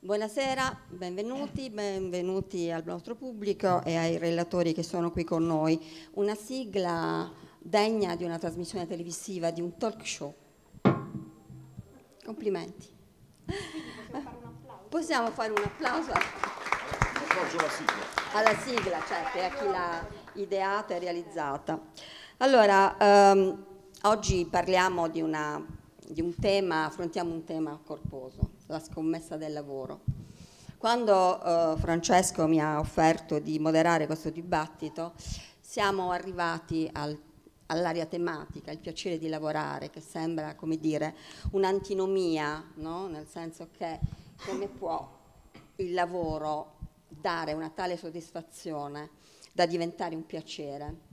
Buonasera, benvenuti, benvenuti al nostro pubblico e ai relatori che sono qui con noi. Una sigla degna di una trasmissione televisiva, di un talk show. Complimenti. Possiamo fare un applauso alla sigla. alla sigla, certo, e a chi l'ha ideata e realizzata. Allora, ehm, oggi parliamo di, una, di un tema, affrontiamo un tema corposo, la scommessa del lavoro. Quando eh, Francesco mi ha offerto di moderare questo dibattito, siamo arrivati al, all'area tematica, il piacere di lavorare, che sembra, come dire, un'antinomia, no? nel senso che come può il lavoro dare una tale soddisfazione da diventare un piacere?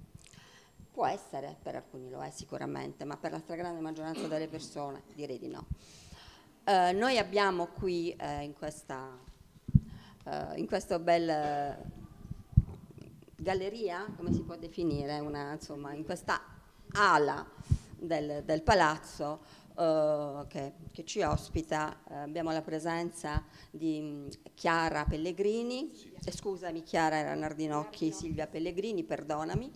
Può essere, per alcuni lo è sicuramente, ma per la stragrande maggioranza delle persone direi di no. Eh, noi abbiamo qui eh, in questa eh, in questa bella galleria, come si può definire, una, insomma, in questa ala del, del palazzo uh, che, che, ci ospita. Abbiamo la presenza di um, Chiara Pellegrini, eh, scusami Chiara era Nardinocchi, Silvia Pellegrini, perdonami,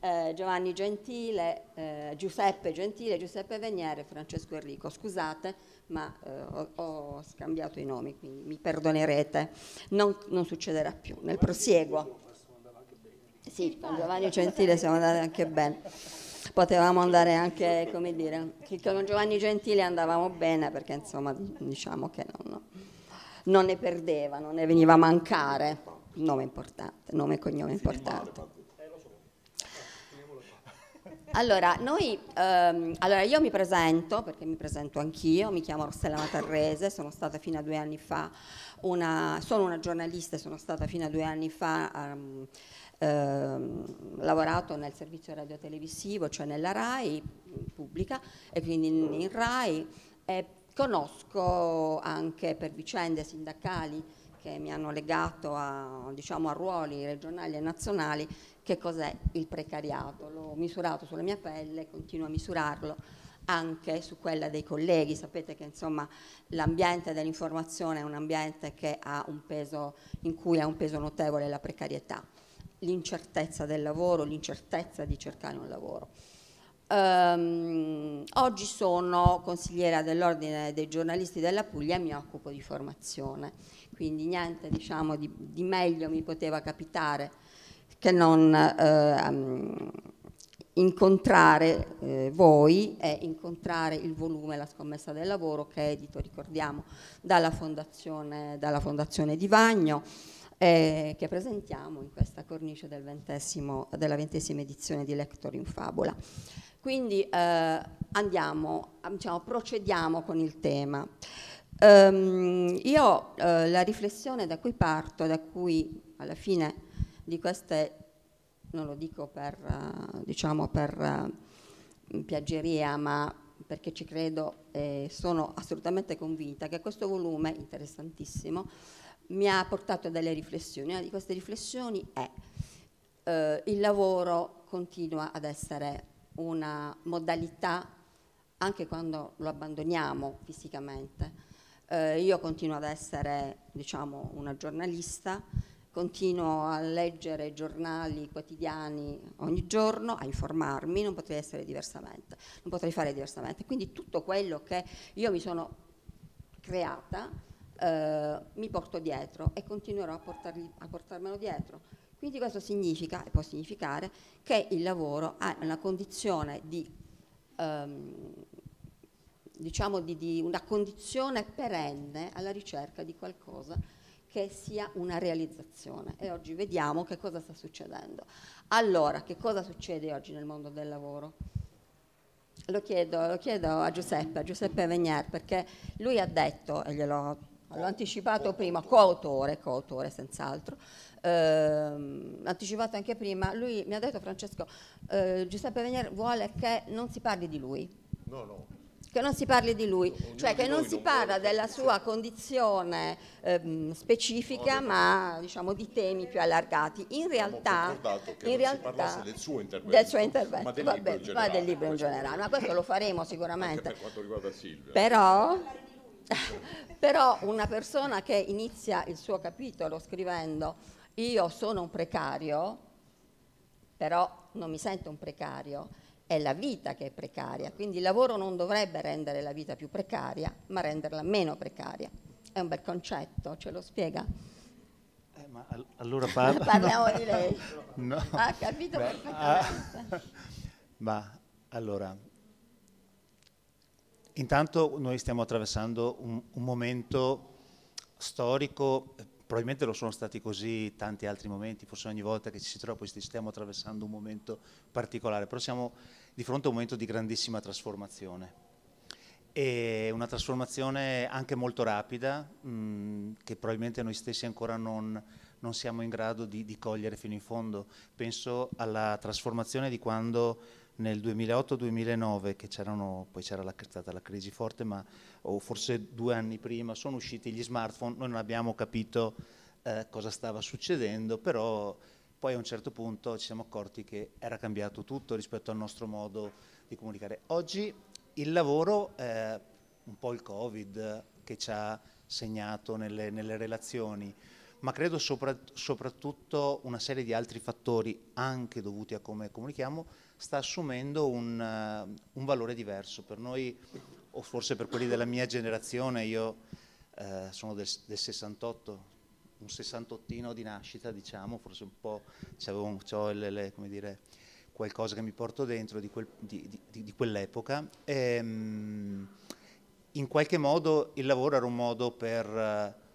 eh, Giovanni Gentile, eh, Giuseppe Gentile, Giuseppe Veniere, Francesco Enrico. Scusate, ma eh, ho, ho, scambiato i nomi, quindi mi perdonerete. Non, non succederà più. Nel prosieguo. Sì, con Giovanni Gentile siamo andati anche bene. Potevamo andare anche, come dire, con Giovanni Gentile andavamo bene perché insomma diciamo che non, non ne perdeva, non ne veniva a mancare. Nome importante, nome e cognome importante. Allora, noi, ehm, allora, io mi presento, perché mi presento anch'io, mi chiamo Rossella Matarrese, sono stata fino a due anni fa una, sono una giornalista e sono stata fino a due anni fa, um, ehm, lavorato nel servizio radiotelevisivo, cioè nella RAI pubblica e quindi in, in RAI e conosco anche per vicende sindacali che mi hanno legato a, diciamo, a ruoli regionali e nazionali che cos'è il precariato. L'ho misurato sulla mia pelle, continuo a misurarlo anche su quella dei colleghi. Sapete che insomma l'ambiente dell'informazione è un ambiente un peso, in cui ha un peso notevole la precarietà, l'incertezza del lavoro, l'incertezza di cercare un lavoro. Um, oggi sono consigliera dell'Ordine dei giornalisti della Puglia e mi occupo di formazione, quindi niente diciamo, di, di meglio mi poteva capitare che non eh, incontrare eh, voi e incontrare il volume La scommessa del lavoro che è edito, ricordiamo, dalla Fondazione, dalla fondazione Di Vagno eh, che presentiamo in questa cornice del della ventesima edizione di Lector in Fabula. Quindi eh, andiamo, diciamo, procediamo con il tema. Um, io eh, la riflessione da cui parto, da cui alla fine di queste, non lo dico per, uh, diciamo per uh, piaggeria, ma perché ci credo e sono assolutamente convinta che questo volume, interessantissimo, mi ha portato a delle riflessioni. Una di queste riflessioni è uh, il lavoro continua ad essere una modalità anche quando lo abbandoniamo fisicamente. Eh, io continuo ad essere diciamo, una giornalista, continuo a leggere giornali quotidiani ogni giorno, a informarmi, non potrei essere diversamente, non potrei fare diversamente. Quindi tutto quello che io mi sono creata eh, mi porto dietro e continuerò a, portarli, a portarmelo dietro. Quindi questo significa, e può significare, che il lavoro ha una condizione di, ehm, diciamo di, di una condizione perenne alla ricerca di qualcosa che sia una realizzazione e oggi vediamo che cosa sta succedendo. Allora, che cosa succede oggi nel mondo del lavoro? Lo chiedo, lo chiedo a Giuseppe, a Giuseppe Venier, perché lui ha detto, e gliel'ho l'ho anticipato prima, coautore, coautore senz'altro, eh, anticipato anche prima, lui mi ha detto Francesco, eh, Giuseppe Venier vuole che non si parli di lui. No, no che non si parli di lui, cioè che non si parla della sua condizione ehm, specifica, ma diciamo di temi più allargati. In realtà, in realtà del suo intervento, del suo intervento ma del va libro generale, del libro in generale, ma questo lo faremo sicuramente. Anche per quanto riguarda Silvia. Però Però una persona che inizia il suo capitolo scrivendo io sono un precario, però non mi sento un precario, è la vita che è precaria, quindi il lavoro non dovrebbe rendere la vita più precaria, ma renderla meno precaria. È un bel concetto, ce lo spiega? Eh, ma allora parla... Parliamo di lei. No. Ha capito Beh, perfettamente. Ah, ma allora, intanto noi stiamo attraversando un, un momento storico probabilmente lo sono stati così tanti altri momenti, forse ogni volta che ci si trova poi stiamo attraversando un momento particolare, però siamo di fronte a un momento di grandissima trasformazione. E una trasformazione anche molto rapida, mh, che probabilmente noi stessi ancora non, non siamo in grado di, di, cogliere fino in fondo. Penso alla trasformazione di quando nel 2008-2009, che poi c'era stata la crisi forte, ma o forse due anni prima sono usciti gli smartphone, noi non abbiamo capito eh, cosa stava succedendo, però poi a un certo punto ci siamo accorti che era cambiato tutto rispetto al nostro modo di comunicare. Oggi il lavoro, eh, un po' il Covid che ci ha segnato nelle, nelle relazioni, ma credo sopra, soprattutto una serie di altri fattori anche dovuti a come comunichiamo, sta assumendo un, uh, un valore diverso. Per noi, o forse per quelli della mia generazione, io uh, sono del, del 68, un sessantottino di nascita, diciamo, forse un po', ho qualcosa che mi porto dentro di, quel, di, di, di quell'epoca. E, um, in qualche modo il lavoro era un modo per uh,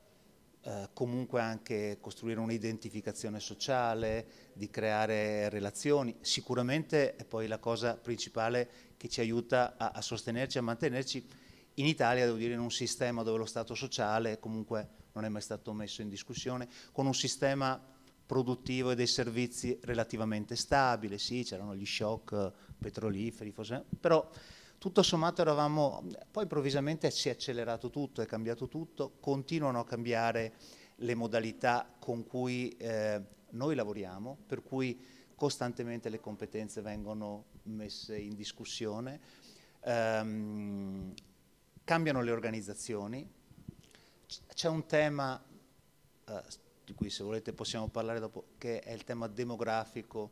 eh, comunque anche costruire un'identificazione sociale, di creare relazioni. Sicuramente è poi la cosa principale che ci aiuta a, a sostenerci, a mantenerci in Italia, devo dire, in un sistema dove lo Stato sociale comunque non è mai stato messo in discussione, con un sistema produttivo e dei servizi relativamente stabile, sì, c'erano gli shock petroliferi, forse, però tutto sommato eravamo, poi improvvisamente si è accelerato tutto, è cambiato tutto, continuano a cambiare le modalità con cui eh, noi lavoriamo, per cui costantemente le competenze vengono messe in discussione, um, cambiano le organizzazioni, c'è un tema uh, di cui se volete possiamo parlare dopo, che è il tema demografico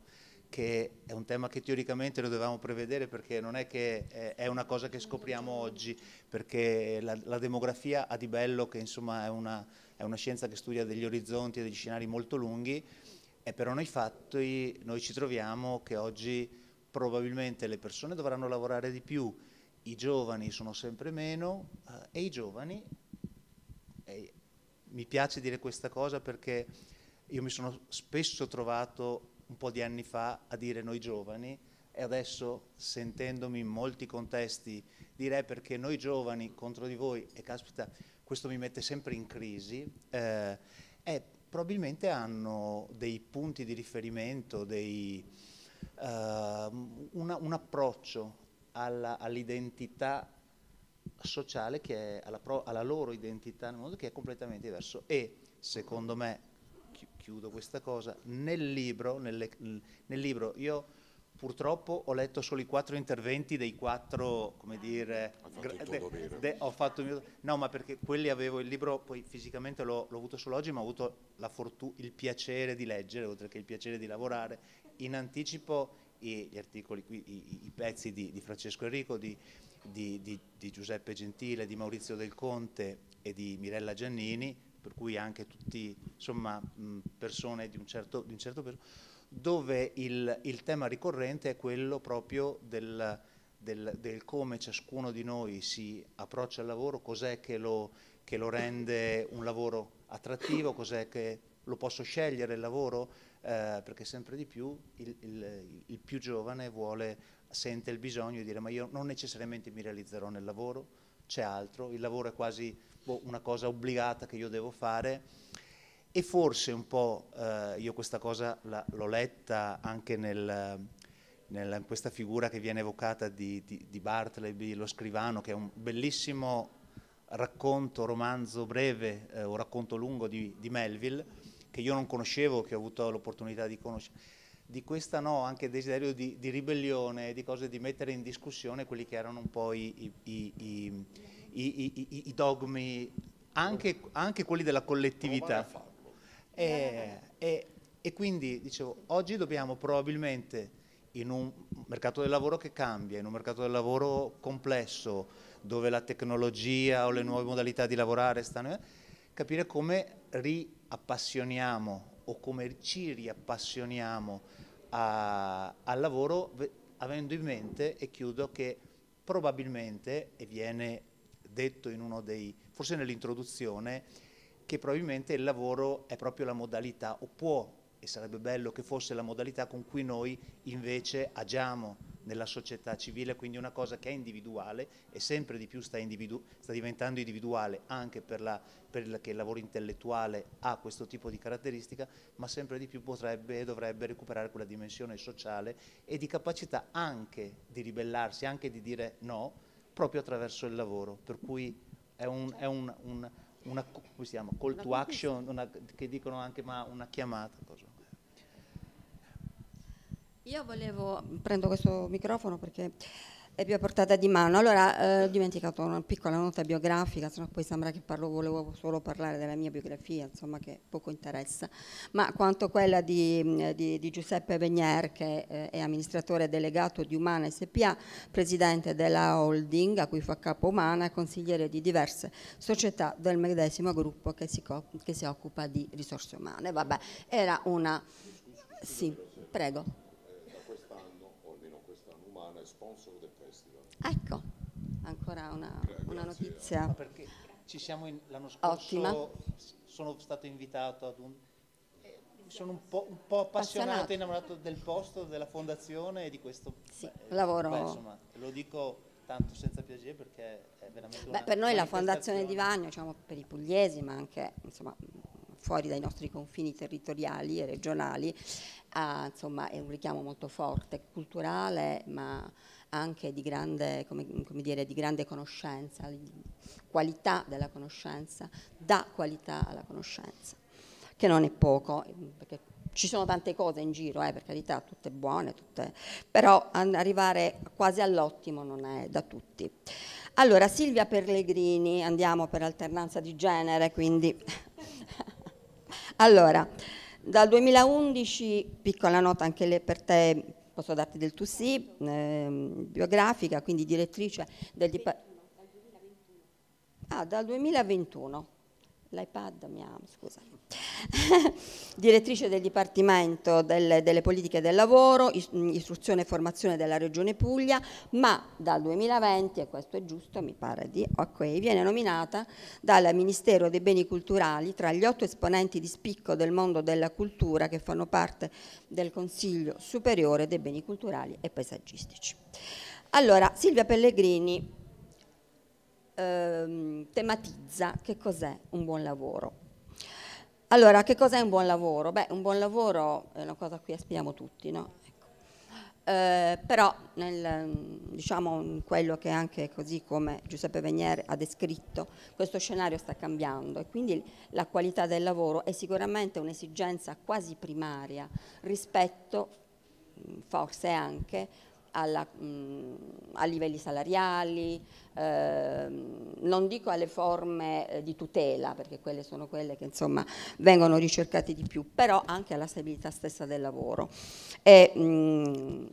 che è un tema che teoricamente lo dovevamo prevedere perché non è che è una cosa che scopriamo oggi, perché la, la demografia ha di bello che insomma è una, è una, scienza che studia degli orizzonti e degli scenari molto lunghi, e però nei fatti noi ci troviamo che oggi probabilmente le persone dovranno lavorare di più, i giovani sono sempre meno eh, e i giovani, e mi piace dire questa cosa perché io mi sono spesso trovato un po' di anni fa a dire noi giovani e adesso sentendomi in molti contesti dire perché noi giovani contro di voi e caspita questo mi mette sempre in crisi eh, e probabilmente hanno dei punti di riferimento, dei, uh, una, un approccio all'identità sociale che è alla, pro, alla loro identità nel mondo che è completamente diverso. E secondo me chiudo questa cosa, nel libro, nelle, nel libro io purtroppo ho letto solo i quattro interventi dei quattro, come dire, de, de, ho fatto il mio, no ma perché quelli avevo il libro, poi fisicamente l'ho, l'ho avuto solo oggi, ma ho avuto il piacere di leggere, oltre che il piacere di lavorare, in anticipo i, gli articoli, i, i pezzi di, di, Francesco Enrico, di, di, di Giuseppe Gentile, di Maurizio Del Conte e di Mirella Giannini, per cui anche tutti insomma, persone di un certo, di un certo periodo, dove il, il, tema ricorrente è quello proprio del, del, del, come ciascuno di noi si approccia al lavoro, cos'è che lo, che lo rende un lavoro attrattivo, cos'è che lo posso scegliere il lavoro, eh, perché sempre di più il, il, il, più giovane vuole, sente il bisogno di dire ma io non necessariamente mi realizzerò nel lavoro, c'è altro, il lavoro è quasi boh, una cosa obbligata che io devo fare e forse un po' eh, io questa cosa la, l'ho letta anche nel, nel, in questa figura che viene evocata di, di, di Bartleby, lo scrivano, che è un bellissimo racconto, romanzo breve eh, o racconto lungo di, di, Melville, che io non conoscevo, che ho avuto l'opportunità di conoscere. Di questa no, anche desiderio di, di ribellione, di cose di mettere in discussione quelli che erano un po' i, i, i i, i, i dogmi, anche, anche, quelli della collettività. E, e, e quindi, dicevo, oggi dobbiamo probabilmente in un mercato del lavoro che cambia, in un mercato del lavoro complesso, dove la tecnologia o le nuove modalità di lavorare stanno, capire come riappassioniamo o come ci riappassioniamo a, al lavoro avendo in mente, e chiudo, che probabilmente, e viene detto in uno dei, forse nell'introduzione, che probabilmente il lavoro è proprio la modalità, o può, e sarebbe bello che fosse la modalità con cui noi invece agiamo nella società civile, quindi una cosa che è individuale e sempre di più sta, individu sta diventando individuale anche per la, perché il lavoro intellettuale ha questo tipo di caratteristica, ma sempre di più potrebbe e dovrebbe recuperare quella dimensione sociale e di capacità anche di ribellarsi, anche di dire no, proprio attraverso il lavoro, per cui è un, è un, un una, come si chiama, call to action, una, che dicono anche ma una chiamata. Cosa. Io volevo, prendo questo microfono perché è più a portata di mano. Allora, eh, ho dimenticato una piccola nota biografica, sennò poi sembra che parlo, volevo solo parlare della mia biografia, insomma, che poco interessa. Ma quanto quella di, di, di Giuseppe Vegner, che eh, è amministratore delegato di Umana SPA, presidente della holding, a cui fa capo Umana, e consigliere di diverse società del medesimo gruppo che si, che si occupa di risorse umane. Vabbè, era una... Sì, prego. Ecco, ancora una, una notizia. No, perché ci siamo in, l'anno scorso, Ottima. sono stato invitato ad un... Eh, sono un po', un po appassionato e innamorato del posto, della fondazione e di questo sì, beh, lavoro. Beh, insomma, lo dico tanto senza piacere perché è veramente beh, Per noi la Fondazione di Vagno, diciamo, per i pugliesi, ma anche insomma, fuori dai nostri confini territoriali e regionali, ha, insomma, è un richiamo molto forte, culturale, ma anche di grande, come, come dire, di grande conoscenza, di qualità della conoscenza, dà qualità alla conoscenza, che non è poco, perché ci sono tante cose in giro, eh, per carità, tutte buone, tutte, però arrivare quasi all'ottimo non è da tutti. Allora, Silvia Pellegrini, andiamo per alternanza di genere, quindi... allora, dal 2011, piccola nota anche per te posso darti del tu sì, eh, biografica, quindi direttrice del Dipartimento. Ah, dal 2021 l'iPad mi ha, scusa, direttrice del Dipartimento del, delle politiche del lavoro, istruzione e formazione della Regione Puglia, ma dal 2020, e questo è giusto, mi pare di ok, viene nominata dal Ministero dei Beni Culturali tra gli otto esponenti di spicco del mondo della cultura che fanno parte del Consiglio Superiore dei Beni Culturali e Paesaggistici. Allora, Silvia Pellegrini ehm, tematizza che cos'è un buon lavoro. Allora, che cos'è un buon lavoro? Beh, un buon lavoro è una cosa a cui aspiriamo tutti, no? Ecco. Eh, però nel, diciamo, quello che anche così come Giuseppe Venier ha descritto, questo scenario sta cambiando e quindi la qualità del lavoro è sicuramente un'esigenza quasi primaria rispetto forse anche alla, mh, a livelli salariali, eh, non dico alle forme eh, di tutela, perché quelle sono quelle che insomma vengono ricercate di più, però anche alla stabilità stessa del lavoro. E, mh,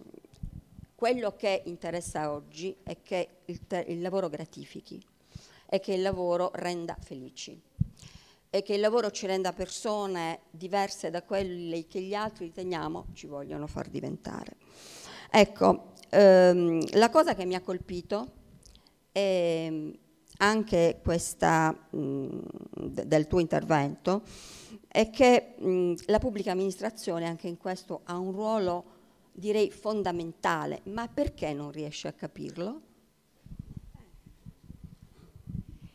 quello che interessa oggi è che il, il lavoro gratifichi e che il lavoro renda felici e che il lavoro ci renda persone diverse da quelle che gli altri riteniamo ci vogliono far diventare. Ecco, ehm, la cosa che mi ha colpito è anche questa mh, del tuo intervento è che mh, la pubblica amministrazione anche in questo ha un ruolo direi fondamentale, ma perché non riesce a capirlo?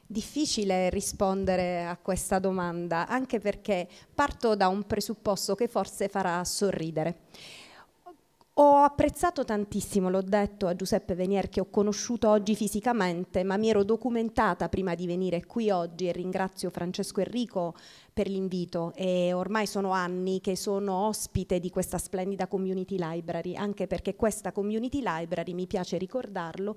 Difficile rispondere a questa domanda, anche perché parto da un presupposto che forse farà sorridere. Ho apprezzato tantissimo, l'ho detto a Giuseppe Venier che ho conosciuto oggi fisicamente, ma mi ero documentata prima di venire qui oggi e ringrazio Francesco Enrico per l'invito. E ormai sono anni che sono ospite di questa splendida community library, anche perché questa community library, mi piace ricordarlo,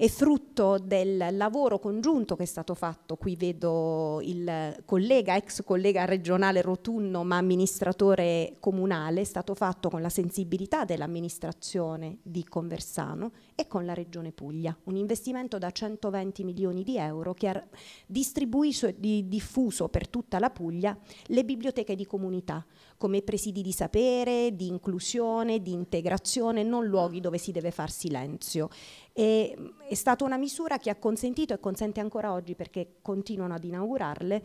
è frutto del lavoro congiunto che è stato fatto, qui vedo il collega, ex collega regionale Rotunno ma amministratore comunale, è stato fatto con la sensibilità dell'amministrazione di Conversano e con la Regione Puglia, un investimento da 120 milioni di euro che ha distribuito e diffuso per tutta la Puglia le biblioteche di comunità come presidi di sapere, di inclusione, di integrazione, non luoghi dove si deve far silenzio. E, è stata una misura che ha consentito e consente ancora oggi perché continuano ad inaugurarle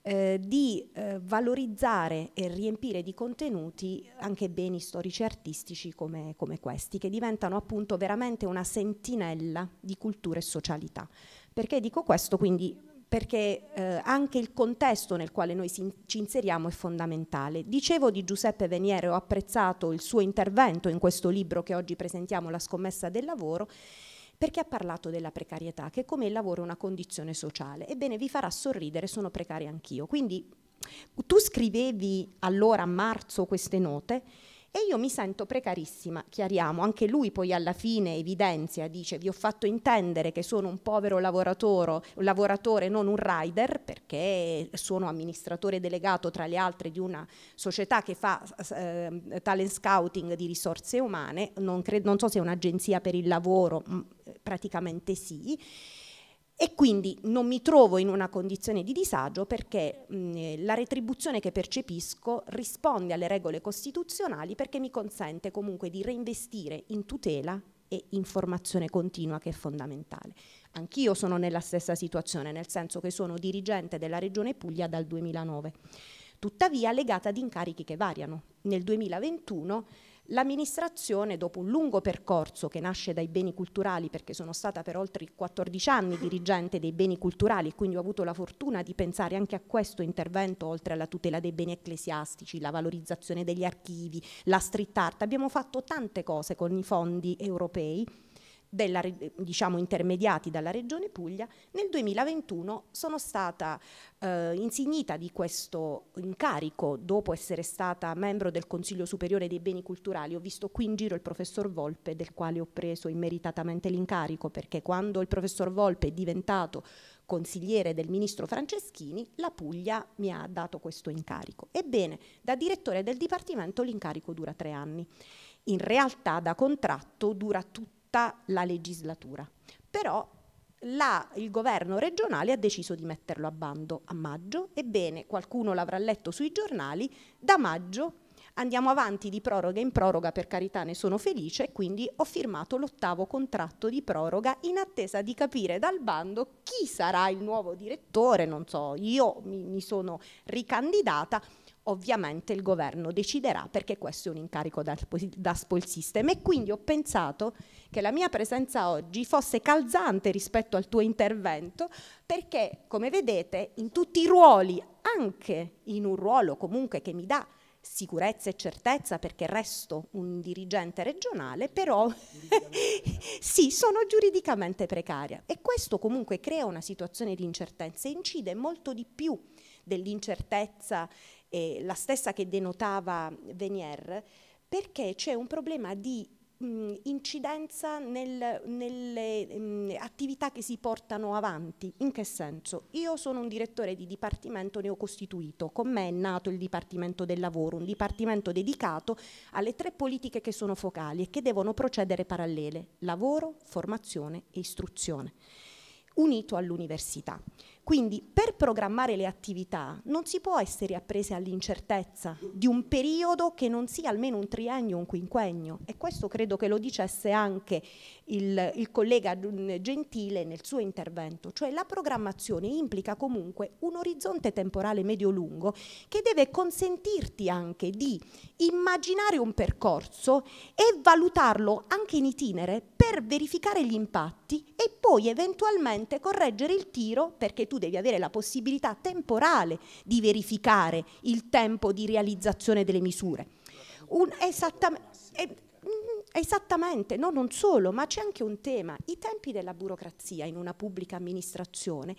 eh, di eh, valorizzare e riempire di contenuti anche beni storici e artistici come, come, questi, che diventano appunto veramente una sentinella di cultura e socialità. Perché dico questo? Quindi perché eh, anche il contesto nel quale noi si, ci inseriamo è fondamentale. Dicevo di Giuseppe Veniere, ho apprezzato il suo intervento in questo libro che oggi presentiamo, La scommessa del lavoro, perché ha parlato della precarietà, che come il lavoro è una condizione sociale. Ebbene, vi farà sorridere, sono precaria anch'io. Quindi tu scrivevi allora a marzo queste note e io mi sento precarissima, chiariamo, anche lui poi alla fine evidenzia, dice vi ho fatto intendere che sono un povero lavoratore, non un rider, perché sono amministratore delegato tra le altre di una società che fa eh, talent scouting di risorse umane, non, non so se è un'agenzia per il lavoro, praticamente sì, e quindi non mi trovo in una condizione di disagio perché mh, la retribuzione che percepisco risponde alle regole costituzionali perché mi consente comunque di reinvestire in tutela e informazione continua che è fondamentale. Anch'io sono nella stessa situazione, nel senso che sono dirigente della Regione Puglia dal 2009, tuttavia legata ad incarichi che variano. Nel 2021 L'amministrazione, dopo un lungo percorso che nasce dai beni culturali, perché sono stata per oltre 14 anni dirigente dei beni culturali e quindi ho avuto la fortuna di pensare anche a questo intervento, oltre alla tutela dei beni ecclesiastici, la valorizzazione degli archivi, la street art, abbiamo fatto tante cose con i fondi europei della, diciamo, intermediati dalla Regione Puglia, nel 2021 sono stata eh, insignita di questo incarico dopo essere stata membro del Consiglio Superiore dei Beni Culturali. Ho visto qui in giro il professor Volpe, del quale ho preso immeritatamente l'incarico, perché quando il professor Volpe è diventato consigliere del ministro Franceschini, la Puglia mi ha dato questo incarico. Ebbene, da direttore del Dipartimento l'incarico dura tre anni. In realtà da contratto dura tutto tutta la legislatura. Però la, il governo regionale ha deciso di metterlo a bando a maggio. Ebbene, qualcuno l'avrà letto sui giornali, da maggio andiamo avanti di proroga in proroga, per carità ne sono felice, quindi ho firmato l'ottavo contratto di proroga in attesa di capire dal bando chi sarà il nuovo direttore, non so, io mi, mi sono ricandidata ovviamente il governo deciderà perché questo è un incarico da, da spoil system e quindi ho pensato che la mia presenza oggi fosse calzante rispetto al tuo intervento perché come vedete in tutti i ruoli, anche in un ruolo comunque che mi dà sicurezza e certezza perché resto un dirigente regionale, però sì, sono giuridicamente precaria. E questo comunque crea una situazione di incertezza e incide molto di più dell'incertezza eh, la stessa che denotava Venier, perché c'è un problema di mh, incidenza nel, nelle mh, attività che si portano avanti. In che senso? Io sono un direttore di dipartimento neocostituito, con me è nato il Dipartimento del Lavoro, un dipartimento dedicato alle tre politiche che sono focali e che devono procedere parallele, lavoro, formazione e istruzione unito all'università. Quindi per programmare le attività non si può essere apprese all'incertezza di un periodo che non sia almeno un triennio o un quinquennio. E questo credo che lo dicesse anche il, il collega Gentile nel suo intervento, cioè la programmazione implica comunque un orizzonte temporale medio-lungo che deve consentirti anche di immaginare un percorso e valutarlo anche in itinere per verificare gli impatti e poi eventualmente correggere il tiro perché tu devi avere la possibilità temporale di verificare il tempo di realizzazione delle misure. Un, esattamente, mm, esattamente, no, non solo, ma c'è anche un tema. I tempi della burocrazia in una pubblica amministrazione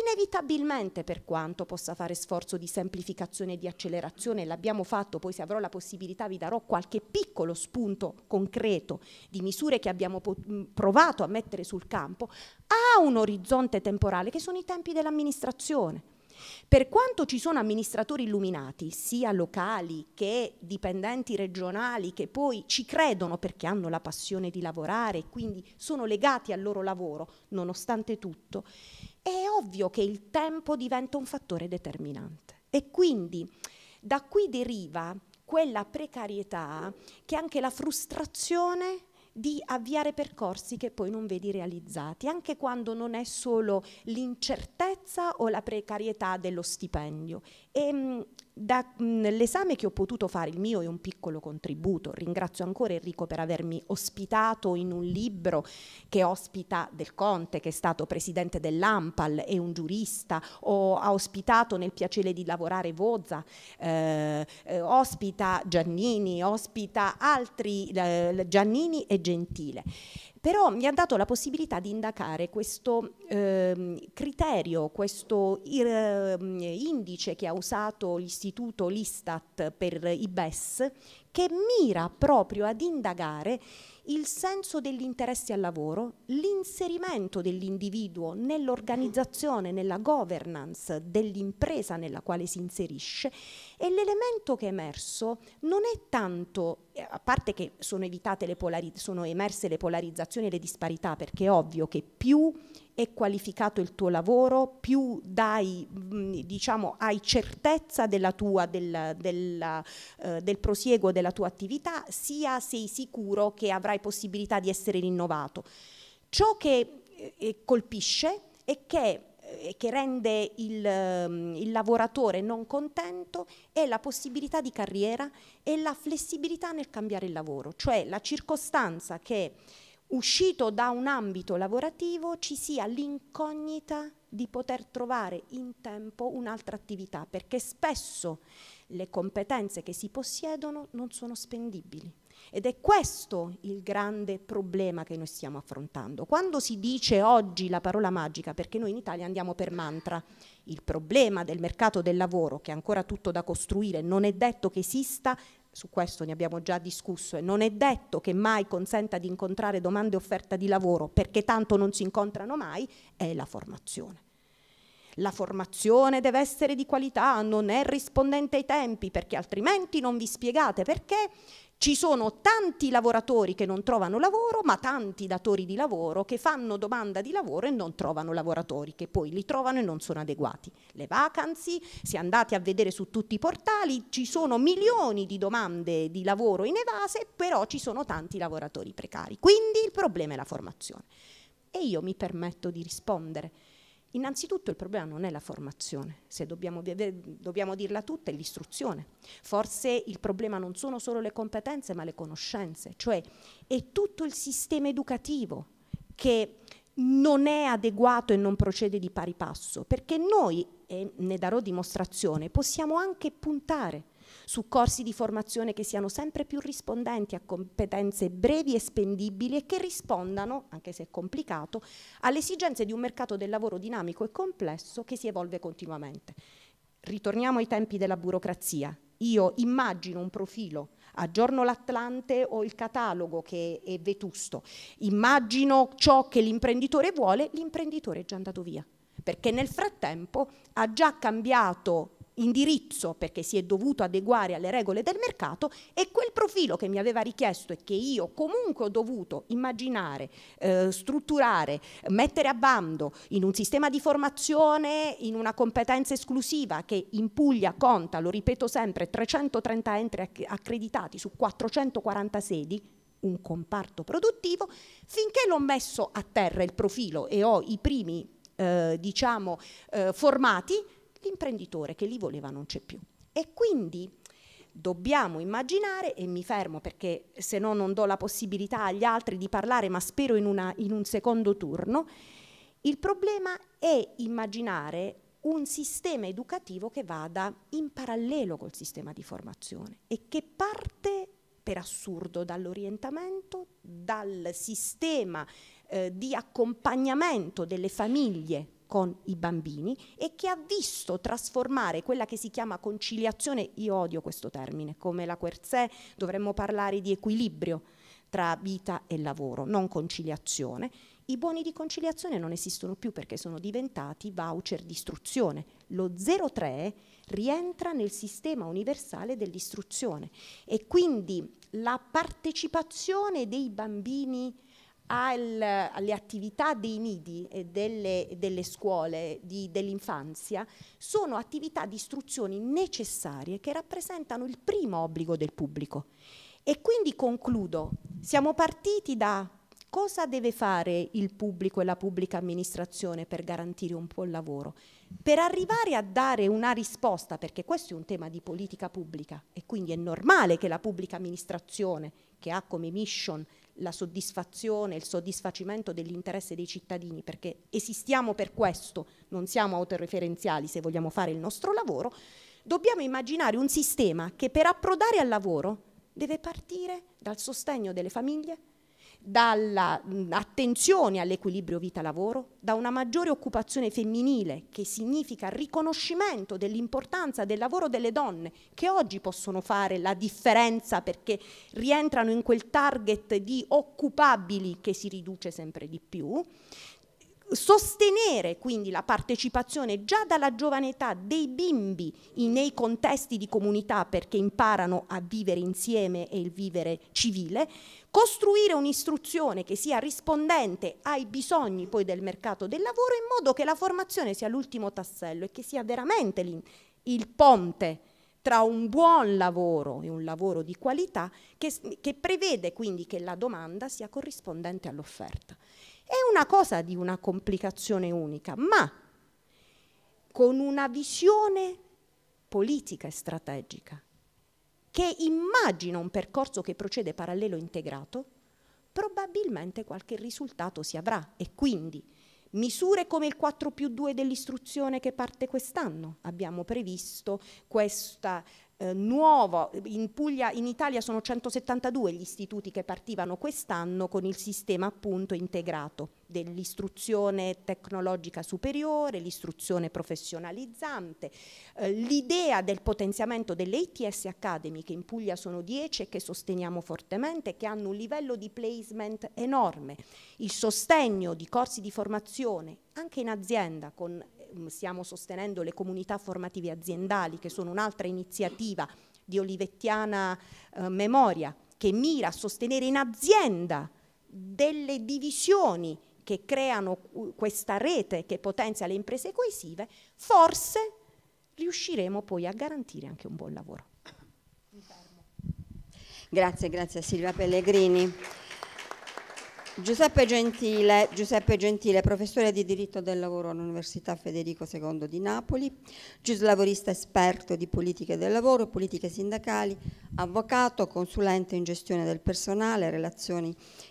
inevitabilmente per quanto possa fare sforzo di semplificazione e di accelerazione, l'abbiamo fatto, poi se avrò la possibilità vi darò qualche piccolo spunto concreto di misure che abbiamo provato a mettere sul campo, ha un orizzonte temporale che sono i tempi dell'amministrazione. Per quanto ci sono amministratori illuminati, sia locali che dipendenti regionali, che poi ci credono perché hanno la passione di lavorare e quindi sono legati al loro lavoro, nonostante tutto, è ovvio che il tempo diventa un fattore determinante. E quindi da qui deriva quella precarietà che anche la frustrazione di avviare percorsi che poi non vedi realizzati, anche quando non è solo l'incertezza o la precarietà dello stipendio. E, Dall'esame che ho potuto fare, il mio è un piccolo contributo, ringrazio ancora Enrico per avermi ospitato in un libro che ospita Del Conte, che è stato presidente dell'AMPAL, e un giurista, o ha ospitato nel piacere di lavorare Vozza, eh, eh, ospita Giannini, ospita altri, eh, Giannini e Gentile però mi ha dato la possibilità di indagare questo eh, criterio, questo eh, indice che ha usato l'istituto Listat per i BES, che mira proprio ad indagare il senso degli interessi al lavoro, l'inserimento dell'individuo nell'organizzazione, nella governance dell'impresa nella quale si inserisce e l'elemento che è emerso non è tanto, eh, a parte che sono, sono emerse le polarizzazioni e le disparità, perché è ovvio che più è qualificato il tuo lavoro, più dai, mm, diciamo, hai certezza della tua, del, della, eh, del prosieguo della tua attività, sia sei sicuro che avrai possibilità di essere rinnovato. Ciò che eh, colpisce è che eh, che rende il, ehm, il, lavoratore non contento è la possibilità di carriera e la flessibilità nel cambiare il lavoro, cioè la circostanza che uscito da un ambito lavorativo ci sia l'incognita di poter trovare in tempo un'altra attività, perché spesso le competenze che si possiedono non sono spendibili. Ed è questo il grande problema che noi stiamo affrontando. Quando si dice oggi la parola magica, perché noi in Italia andiamo per mantra, il problema del mercato del lavoro, che è ancora tutto da costruire, non è detto che esista, su questo ne abbiamo già discusso, e non è detto che mai consenta di incontrare domande e offerta di lavoro, perché tanto non si incontrano mai, è la formazione. La formazione deve essere di qualità, non è rispondente ai tempi, perché altrimenti non vi spiegate perché ci sono tanti lavoratori che non trovano lavoro, ma tanti datori di lavoro che fanno domanda di lavoro e non trovano lavoratori, che poi li trovano e non sono adeguati. Le vacancy, se andate a vedere su tutti i portali, ci sono milioni di domande di lavoro in evase, però ci sono tanti lavoratori precari. Quindi il problema è la formazione. E io mi permetto di rispondere Innanzitutto il problema non è la formazione, se dobbiamo, dobbiamo, dirla tutta, è l'istruzione. Forse il problema non sono solo le competenze, ma le conoscenze, cioè è tutto il sistema educativo che non è adeguato e non procede di pari passo, perché noi, e ne darò dimostrazione, possiamo anche puntare su corsi di formazione che siano sempre più rispondenti a competenze brevi e spendibili e che rispondano, anche se complicato, alle esigenze di un mercato del lavoro dinamico e complesso che si evolve continuamente. Ritorniamo ai tempi della burocrazia. Io immagino un profilo aggiorno l'Atlante o il catalogo che è vetusto, immagino ciò che l'imprenditore vuole, l'imprenditore è già andato via, perché nel frattempo ha già cambiato indirizzo perché si è dovuto adeguare alle regole del mercato e quel profilo che mi aveva richiesto e che io comunque ho dovuto immaginare, eh, strutturare, mettere a bando in un sistema di formazione, in una competenza esclusiva che in Puglia conta, lo ripeto sempre, 330 entri accreditati su 440 sedi, un comparto produttivo, finché l'ho messo a terra il profilo e ho i primi eh, diciamo, eh, formati, l'imprenditore che li voleva non c'è più. E quindi dobbiamo immaginare, e mi fermo perché se no non do la possibilità agli altri di parlare, ma spero in, una, in un secondo turno, il problema è immaginare un sistema educativo che vada in parallelo col sistema di formazione e che parte per assurdo dall'orientamento, dal sistema eh, di accompagnamento delle famiglie con i bambini e che ha visto trasformare quella che si chiama conciliazione, io odio questo termine, come la Querzè dovremmo parlare di equilibrio tra vita e lavoro, non conciliazione. I buoni di conciliazione non esistono più perché sono diventati voucher di istruzione. Lo 03 rientra nel sistema universale dell'istruzione e quindi la partecipazione dei bambini al, alle attività dei nidi e delle, delle scuole dell'infanzia sono attività di istruzione necessarie che rappresentano il primo obbligo del pubblico. E quindi concludo, siamo partiti da cosa deve fare il pubblico e la pubblica amministrazione per garantire un buon lavoro? Per arrivare a dare una risposta, perché questo è un tema di politica pubblica e quindi è normale che la pubblica amministrazione, che ha come mission la soddisfazione, il soddisfacimento dell'interesse dei cittadini, perché esistiamo per questo, non siamo autoreferenziali se vogliamo fare il nostro lavoro, dobbiamo immaginare un sistema che per approdare al lavoro deve partire dal sostegno delle famiglie, dall'attenzione all'equilibrio vita-lavoro, da una maggiore occupazione femminile che significa riconoscimento dell'importanza del lavoro delle donne che oggi possono fare la differenza perché rientrano in quel target di occupabili che si riduce sempre di più sostenere quindi la partecipazione già dalla giovane età dei bimbi nei contesti di comunità perché imparano a vivere insieme e il vivere civile, costruire un'istruzione che sia rispondente ai bisogni poi del mercato del lavoro in modo che la formazione sia l'ultimo tassello e che sia veramente il ponte tra un buon lavoro e un lavoro di qualità che, che prevede quindi che la domanda sia corrispondente all'offerta. È una cosa di una complicazione unica, ma con una visione politica e strategica che immagina un percorso che procede parallelo integrato, probabilmente qualche risultato si avrà e quindi misure come il 4 più 2 dell'istruzione che parte quest'anno. Abbiamo previsto questa eh, nuovo, in Puglia, in Italia sono 172 gli istituti che partivano quest'anno con il sistema appunto integrato dell'istruzione tecnologica superiore, l'istruzione professionalizzante, eh, l'idea del potenziamento delle ITS Academy che in Puglia sono 10 e che sosteniamo fortemente, che hanno un livello di placement enorme, il sostegno di corsi di formazione anche in azienda con stiamo sostenendo le comunità formative aziendali, che sono un'altra iniziativa di Olivettiana eh, Memoria, che mira a sostenere in azienda delle divisioni che creano questa rete che potenzia le imprese coesive, forse riusciremo poi a garantire anche un buon lavoro. Grazie, grazie a Silvia Pellegrini. Giuseppe Gentile, Giuseppe Gentile, professore di diritto del lavoro all'Università Federico II di Napoli, giuslavorista esperto di politiche del lavoro e politiche sindacali, avvocato, consulente in gestione del personale, relazioni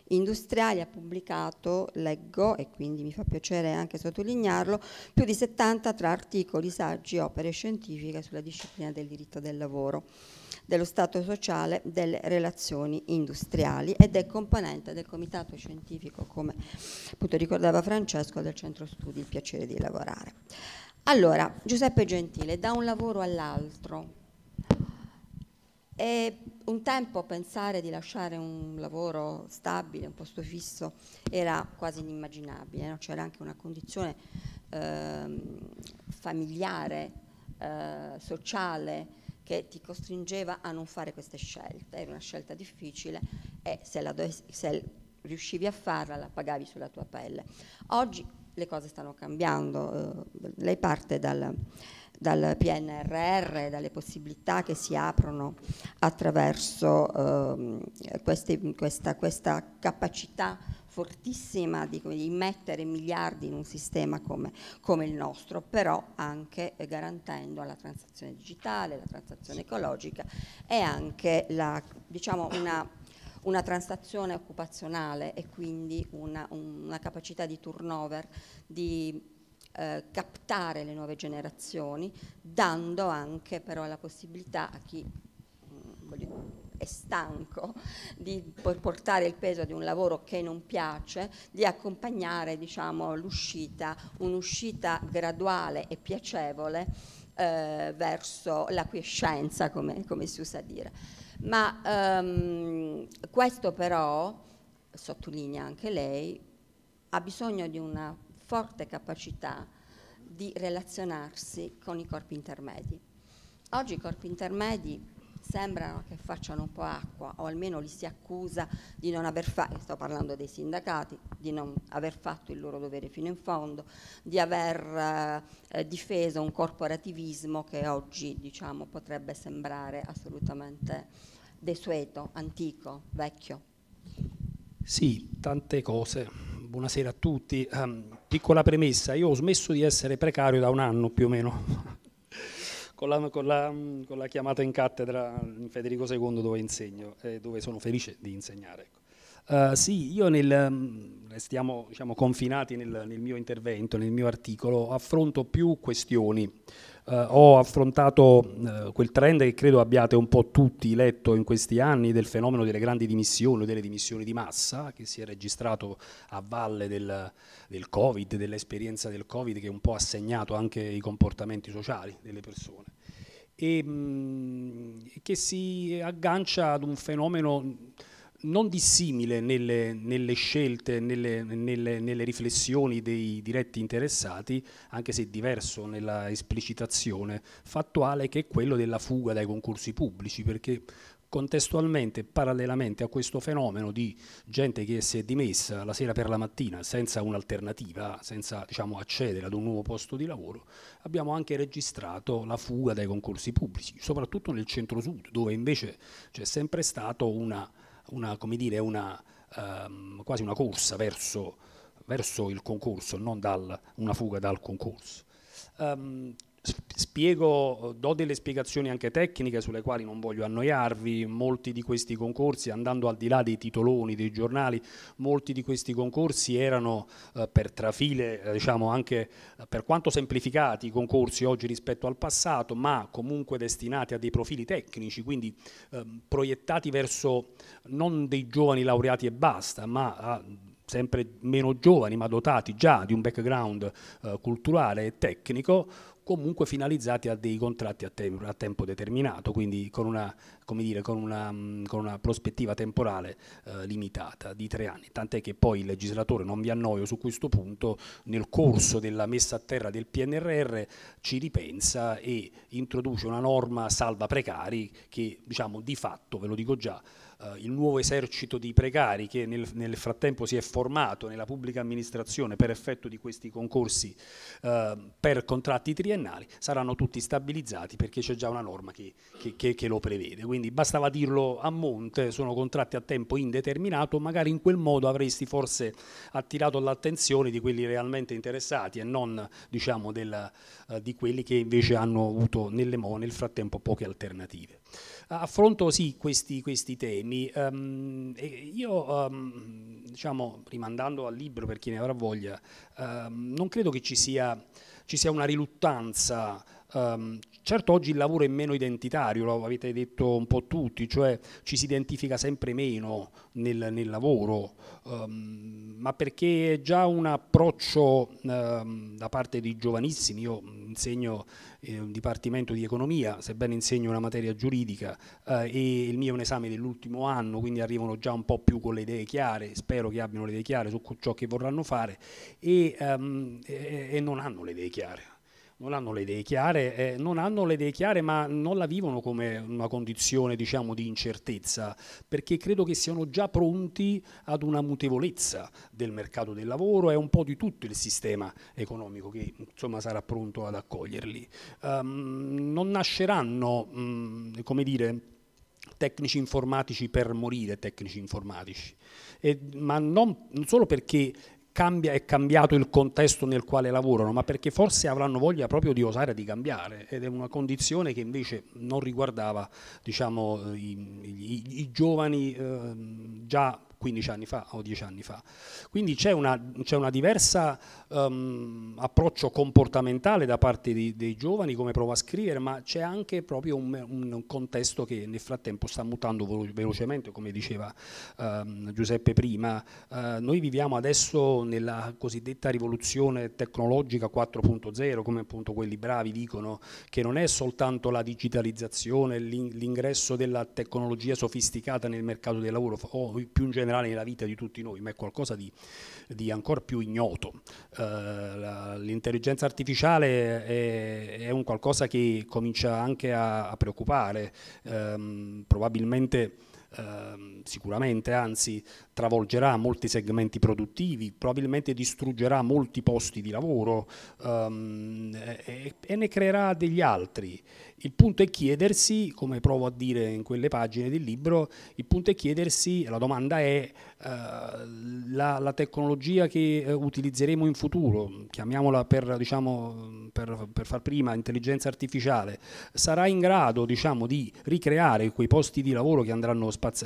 industriali, ha pubblicato, leggo e quindi mi fa piacere anche sottolinearlo, più di 70 tra articoli, saggi, opere scientifiche sulla disciplina del diritto del lavoro dello Stato sociale delle relazioni industriali ed è componente del comitato scientifico, come appunto ricordava Francesco, del centro studi Il piacere di lavorare. Allora, Giuseppe Gentile, da un lavoro all'altro, e un tempo pensare di lasciare un lavoro stabile, un posto fisso, era quasi inimmaginabile, no? c'era anche una condizione eh, familiare, eh, sociale, che ti costringeva a non fare queste scelte, era una scelta difficile e se, dovessi, se riuscivi a farla la pagavi sulla tua pelle. Oggi le cose stanno cambiando, eh, lei parte dal, dal, PNRR, dalle possibilità che si aprono attraverso eh, queste, questa, questa capacità fortissima di, di, mettere miliardi in un sistema come, come, il nostro, però anche garantendo la transazione digitale, la transazione ecologica e anche la, diciamo una, una transazione occupazionale e quindi una, una capacità di turnover, di eh, captare le nuove generazioni, dando anche però la possibilità a chi mh, mm, è stanco di portare il peso di un lavoro che non piace, di accompagnare diciamo, l'uscita, un'uscita graduale e piacevole eh, verso la quiescenza, come, come, si usa dire. Ma ehm, questo però, sottolinea anche lei, ha bisogno di una forte capacità di relazionarsi con i corpi intermedi. Oggi i corpi intermedi sembrano che facciano un po' acqua o almeno li si accusa di non aver fatto, sto parlando dei sindacati, di non aver fatto il loro dovere fino in fondo, di aver eh, difeso un corporativismo che oggi diciamo, potrebbe sembrare assolutamente desueto, antico, vecchio. Sì, tante cose. Buonasera a tutti. Um, piccola premessa, io ho smesso di essere precario da un anno più o meno con la, con, la, con la, chiamata in cattedra in Federico II dove insegno e dove sono felice di insegnare. Uh, sì, io nel, mm, restiamo diciamo, confinati nel, nel, mio intervento, nel mio articolo, affronto più questioni. Uh, ho affrontato uh, quel trend che credo abbiate un po' tutti letto in questi anni del fenomeno delle grandi dimissioni o delle dimissioni di massa che si è registrato a valle del, del Covid, dell'esperienza del Covid che un po' ha segnato anche i comportamenti sociali delle persone. E mh, che si aggancia ad un fenomeno non dissimile nelle, nelle scelte, nelle, nelle, nelle, riflessioni dei diretti interessati, anche se diverso nella esplicitazione fattuale, che è quello della fuga dai concorsi pubblici, perché contestualmente, parallelamente a questo fenomeno di gente che si è dimessa la sera per la mattina senza un'alternativa, senza diciamo, accedere ad un nuovo posto di lavoro, abbiamo anche registrato la fuga dai concorsi pubblici, soprattutto nel centro-sud, dove invece c'è sempre stata una, una, dire, una um, quasi una corsa verso, verso, il concorso, non dal, una fuga dal concorso. Um, Spiego, do delle spiegazioni anche tecniche sulle quali non voglio annoiarvi, molti di questi concorsi, andando al di là dei titoloni, dei giornali, molti di questi concorsi erano eh, per trafile, eh, diciamo anche eh, per quanto semplificati i concorsi oggi rispetto al passato, ma comunque destinati a dei profili tecnici, quindi eh, proiettati verso non dei giovani laureati e basta, ma a sempre meno giovani ma dotati già di un background eh, culturale e tecnico comunque finalizzati a dei contratti a, te a tempo determinato, quindi con una, dire, con una, mm, con una prospettiva temporale eh, limitata di tre anni, tant'è che poi il legislatore, non vi annoio su questo punto, nel corso della messa a terra del PNRR ci ripensa e introduce una norma salva precari che diciamo di fatto, ve lo dico già, eh, il nuovo esercito di precari che nel, nel, frattempo si è formato nella pubblica amministrazione per effetto di questi concorsi eh, per contratti triennali saranno tutti stabilizzati perché c'è già una norma che, che, che, che, lo prevede. Quindi bastava dirlo a monte, sono contratti a tempo indeterminato, magari in quel modo avresti forse attirato l'attenzione di quelli realmente interessati e non diciamo, del, eh, di quelli che invece hanno avuto nelle mo nel frattempo poche alternative affronto sì questi, questi temi. Um, io, um, diciamo, rimandando al libro per chi ne avrà voglia, um, non credo che ci sia, ci sia una riluttanza Um, certo oggi il lavoro è meno identitario, lo avete detto un po' tutti, cioè ci si identifica sempre meno nel, nel lavoro, um, ma perché è già un approccio um, da parte di giovanissimi, io insegno in un dipartimento di economia, sebbene insegno una materia giuridica uh, e il mio è un esame dell'ultimo anno, quindi arrivano già un po' più con le idee chiare, spero che abbiano le idee chiare su ciò che vorranno fare e, e non hanno le idee chiare non hanno le idee chiare, eh, non hanno le idee chiare ma non la vivono come una condizione diciamo, di incertezza, perché credo che siano già pronti ad una mutevolezza del mercato del lavoro e un po' di tutto il sistema economico che insomma, sarà pronto ad accoglierli. Um, non nasceranno, um, come dire, tecnici informatici per morire, tecnici informatici, e, ma non, non solo perché cambia, è cambiato il contesto nel quale lavorano, ma perché forse avranno voglia proprio di osare di cambiare ed è una condizione che invece non riguardava diciamo, i, i, i, giovani eh, già 15 anni fa o 10 anni fa. Quindi c'è una, una, diversa um, approccio comportamentale da parte di, dei giovani, come provo a scrivere, ma c'è anche proprio un, un, contesto che nel frattempo sta mutando velocemente, come diceva um, Giuseppe prima. Uh, noi viviamo adesso nella cosiddetta rivoluzione tecnologica 4.0, come appunto quelli bravi dicono, che non è soltanto la digitalizzazione, l'ingresso della tecnologia sofisticata nel mercato del lavoro o più in generale nella vita di tutti noi, ma è qualcosa di, di ancora più ignoto. Uh, l'intelligenza artificiale è, è, un qualcosa che comincia anche a, a preoccupare, um, probabilmente Uh, sicuramente, anzi travolgerà molti segmenti produttivi, probabilmente distruggerà molti posti di lavoro um, e, e, ne creerà degli altri. Il punto è chiedersi, come provo a dire in quelle pagine del libro, il punto è chiedersi, la domanda è uh, la, la, tecnologia che uh, utilizzeremo in futuro, chiamiamola per, diciamo, per, per, far prima intelligenza artificiale, sarà in grado diciamo, di ricreare quei posti di lavoro che,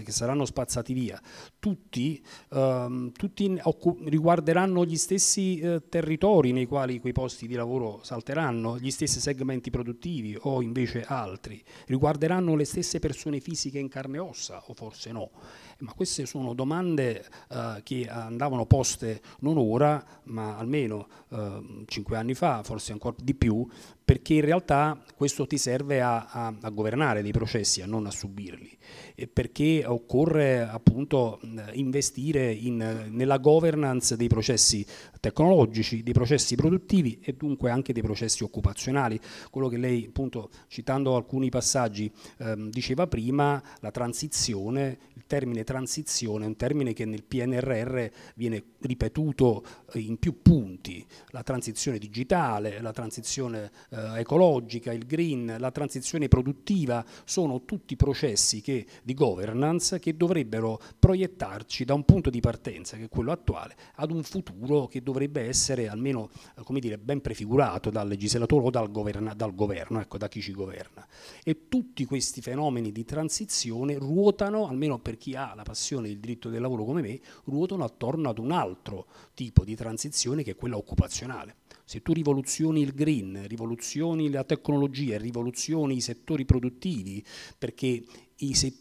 che saranno spazzati via, tutti, uh, tutti riguarderanno gli stessi eh, territori nei quali quei posti di lavoro salteranno, gli stessi segmenti produttivi o invece invece altri riguarderanno le stesse persone fisiche in carne e ossa o forse no? Ma queste sono domande eh, che andavano poste non ora, ma almeno eh, cinque anni fa, forse ancora di più, perché in realtà questo ti serve a, a, a governare dei processi, a non a subirli, e perché occorre appunto investire in, nella governance dei processi tecnologici, dei processi produttivi e dunque anche dei processi occupazionali. Quello che lei appunto citando alcuni passaggi ehm, diceva prima, la transizione, il termine transizione un termine che nel PNRR viene ripetuto eh, in più punti, la transizione digitale, la transizione eh, ecologica, il green, la transizione produttiva, sono tutti processi che, di governance che dovrebbero proiettarci da un punto di partenza, che è quello attuale, ad un futuro che dovrebbe essere almeno eh, dire, ben prefigurato dal legislatore o dal, governa, dal governo, ecco, da chi ci governa. E tutti questi fenomeni di transizione ruotano, almeno per chi ha la passione del diritto del lavoro come me, ruotano attorno ad un altro tipo di transizione che è quella occupazionale. Se tu rivoluzioni il green, rivoluzioni la tecnologia, rivoluzioni i settori produttivi, perché i,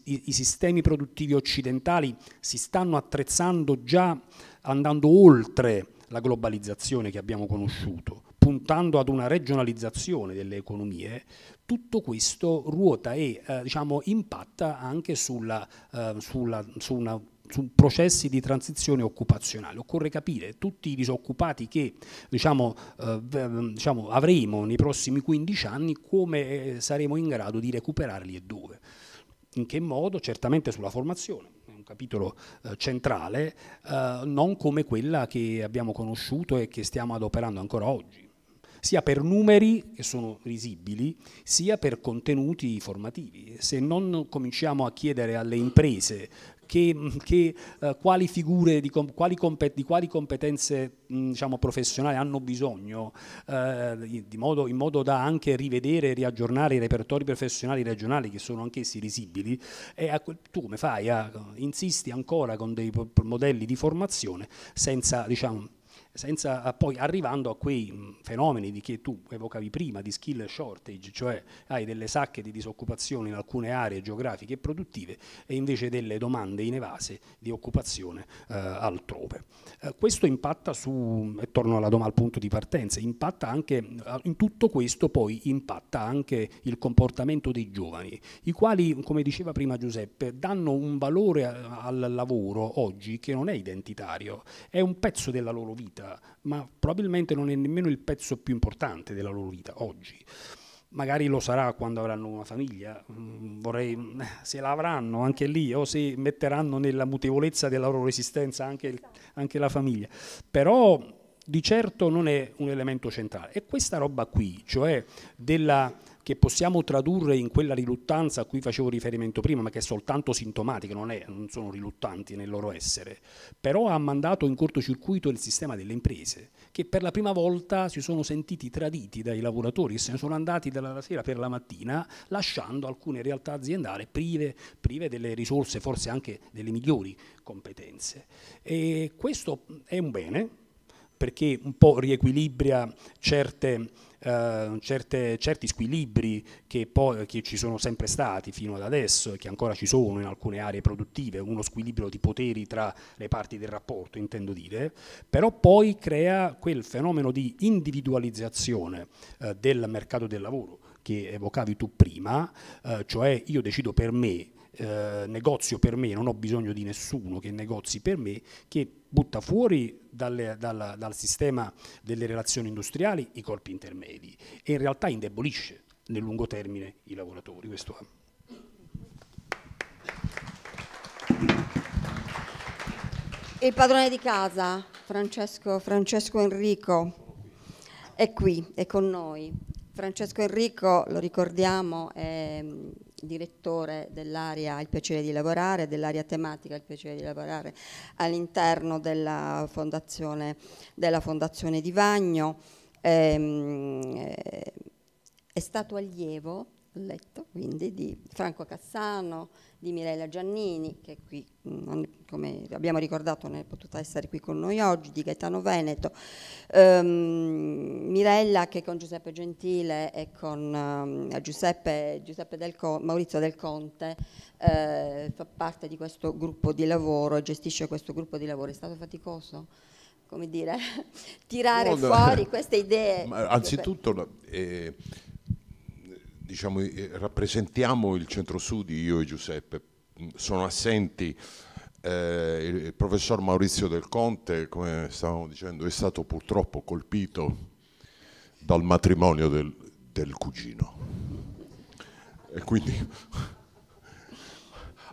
i, i, sistemi produttivi occidentali si stanno attrezzando già andando oltre la globalizzazione che abbiamo conosciuto, puntando ad una regionalizzazione delle economie, tutto questo ruota e eh, diciamo, impatta anche sulla, eh, sulla, su una su processi di transizione occupazionale. Occorre capire tutti i disoccupati che diciamo, eh, diciamo, avremo nei prossimi 15 anni come eh, saremo in grado di recuperarli e dove. In che modo? Certamente sulla formazione, capitolo eh, centrale, eh, non come quella che abbiamo conosciuto e che stiamo adoperando ancora oggi sia per numeri che sono risibili, sia per contenuti formativi. Se non cominciamo a chiedere alle imprese che, che, uh, quali figure, di, quali, di quali competenze mh, diciamo, professionali hanno bisogno, di modo, in modo da anche rivedere e riaggiornare i repertori professionali regionali che sono anch'essi risibili, e a, tu come fai? A, insisti ancora con dei modelli di formazione senza diciamo, senza poi arrivando a quei fenomeni di che tu evocavi prima, di skill shortage, cioè hai delle sacche di disoccupazione in alcune aree geografiche e produttive e invece delle domande inevase di occupazione eh, altrove. Eh, questo impatta su, e torno al punto di partenza, impatta anche, eh, in tutto questo poi impatta anche il comportamento dei giovani, i quali, come diceva prima Giuseppe, danno un valore al lavoro oggi che non è identitario, è un pezzo della loro vita vita, ma probabilmente non è nemmeno il pezzo più importante della loro vita oggi. Magari lo sarà quando avranno una famiglia, mm, vorrei, se la avranno anche lì o se metteranno nella mutevolezza della loro esistenza anche, anche la famiglia. Però di certo non è un elemento centrale. E questa roba qui, cioè della che possiamo tradurre in quella riluttanza a cui facevo riferimento prima, ma che è soltanto sintomatica, non, è, non sono riluttanti nel loro essere, però ha mandato in cortocircuito il sistema delle imprese, che per la prima volta si sono sentiti traditi dai lavoratori se ne sono andati dalla sera per la mattina, lasciando alcune realtà aziendali prive, prive delle risorse, forse anche delle migliori competenze. E questo è un bene, perché un po' riequilibra certe, eh, certe, certi squilibri che, poi, che ci sono sempre stati fino ad adesso e che ancora ci sono in alcune aree produttive, uno squilibrio di poteri tra le parti del rapporto, intendo dire, però poi crea quel fenomeno di individualizzazione eh, del mercato del lavoro che evocavi tu prima, eh, cioè io decido per me eh, negozio per me, non ho bisogno di nessuno che negozi per me, che butta fuori dalle, dal, dal sistema delle relazioni industriali i corpi intermedi e in realtà indebolisce nel lungo termine i lavoratori. Questo è. Il padrone di casa, Francesco, Francesco Enrico, è qui, è con noi. Francesco Enrico, lo ricordiamo, è direttore dell'area Il piacere di lavorare, dell'area tematica Il piacere di lavorare all'interno della fondazione, della fondazione di Vagno. Ehm, è stato allievo, ho letto, quindi di Franco Cassano, di Mirella Giannini, che qui, come abbiamo ricordato, non è potuta essere qui con noi oggi, di Gaetano Veneto, um, Mirella che con Giuseppe Gentile e con um, Giuseppe, Giuseppe del Maurizio Del Conte eh, fa parte di questo gruppo di lavoro e gestisce questo gruppo di lavoro. È stato faticoso? come dire, tirare no, fuori queste idee. anzitutto eh, diciamo, eh, rappresentiamo il centro-sud, io e Giuseppe, sono assenti eh, il professor Maurizio Del Conte, come stavamo dicendo, è stato purtroppo colpito dal matrimonio del, del cugino e quindi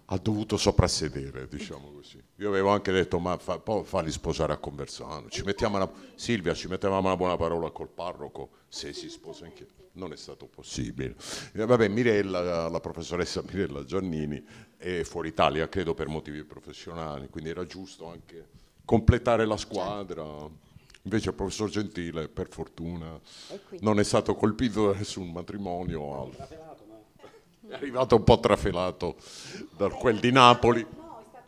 ha dovuto soprassedere, diciamo così. Io avevo anche detto, ma fa, poi falli sposare a Conversano, ci mettiamo una, Silvia, ci mettevamo una buona parola col parroco se si sposa in chiesa non è stato possibile. Eh, vabbè, Mirella, la professoressa Mirella Giannini è fuori Italia, credo per motivi professionali, quindi era giusto anche completare la squadra. Invece il professor Gentile, per fortuna, non è stato colpito da nessun matrimonio. È arrivato un po' trafelato da quel di Napoli.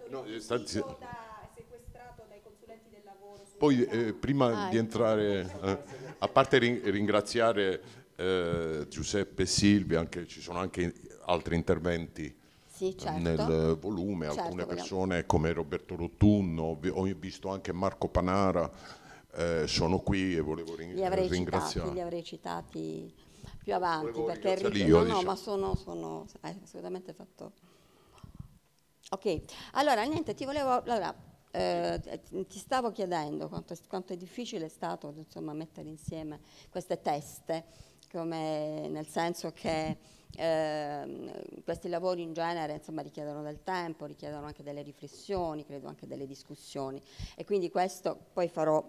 No, è stato sequestrato dai consulenti del lavoro. Poi, eh, prima ah, di ecco. entrare, eh, a parte ringraziare eh, Giuseppe e Silvia, anche, ci sono anche altri interventi sì, certo. nel volume, certo, alcune persone vogliamo. come Roberto Rottunno, ho visto anche Marco Panara, eh, sono qui e volevo ring- li avrei ringraziare. Citati, li avrei citati più avanti volevo perché io, no, diciamo. no, ma sono, sono hai assolutamente fatto. Ok, allora niente, ti volevo. Allora, eh, ti stavo chiedendo quanto, quanto, è difficile stato insomma, mettere insieme queste teste come nel senso che eh, questi lavori in genere insomma, richiedono del tempo, richiedono anche delle riflessioni, credo anche delle discussioni e quindi questo poi farò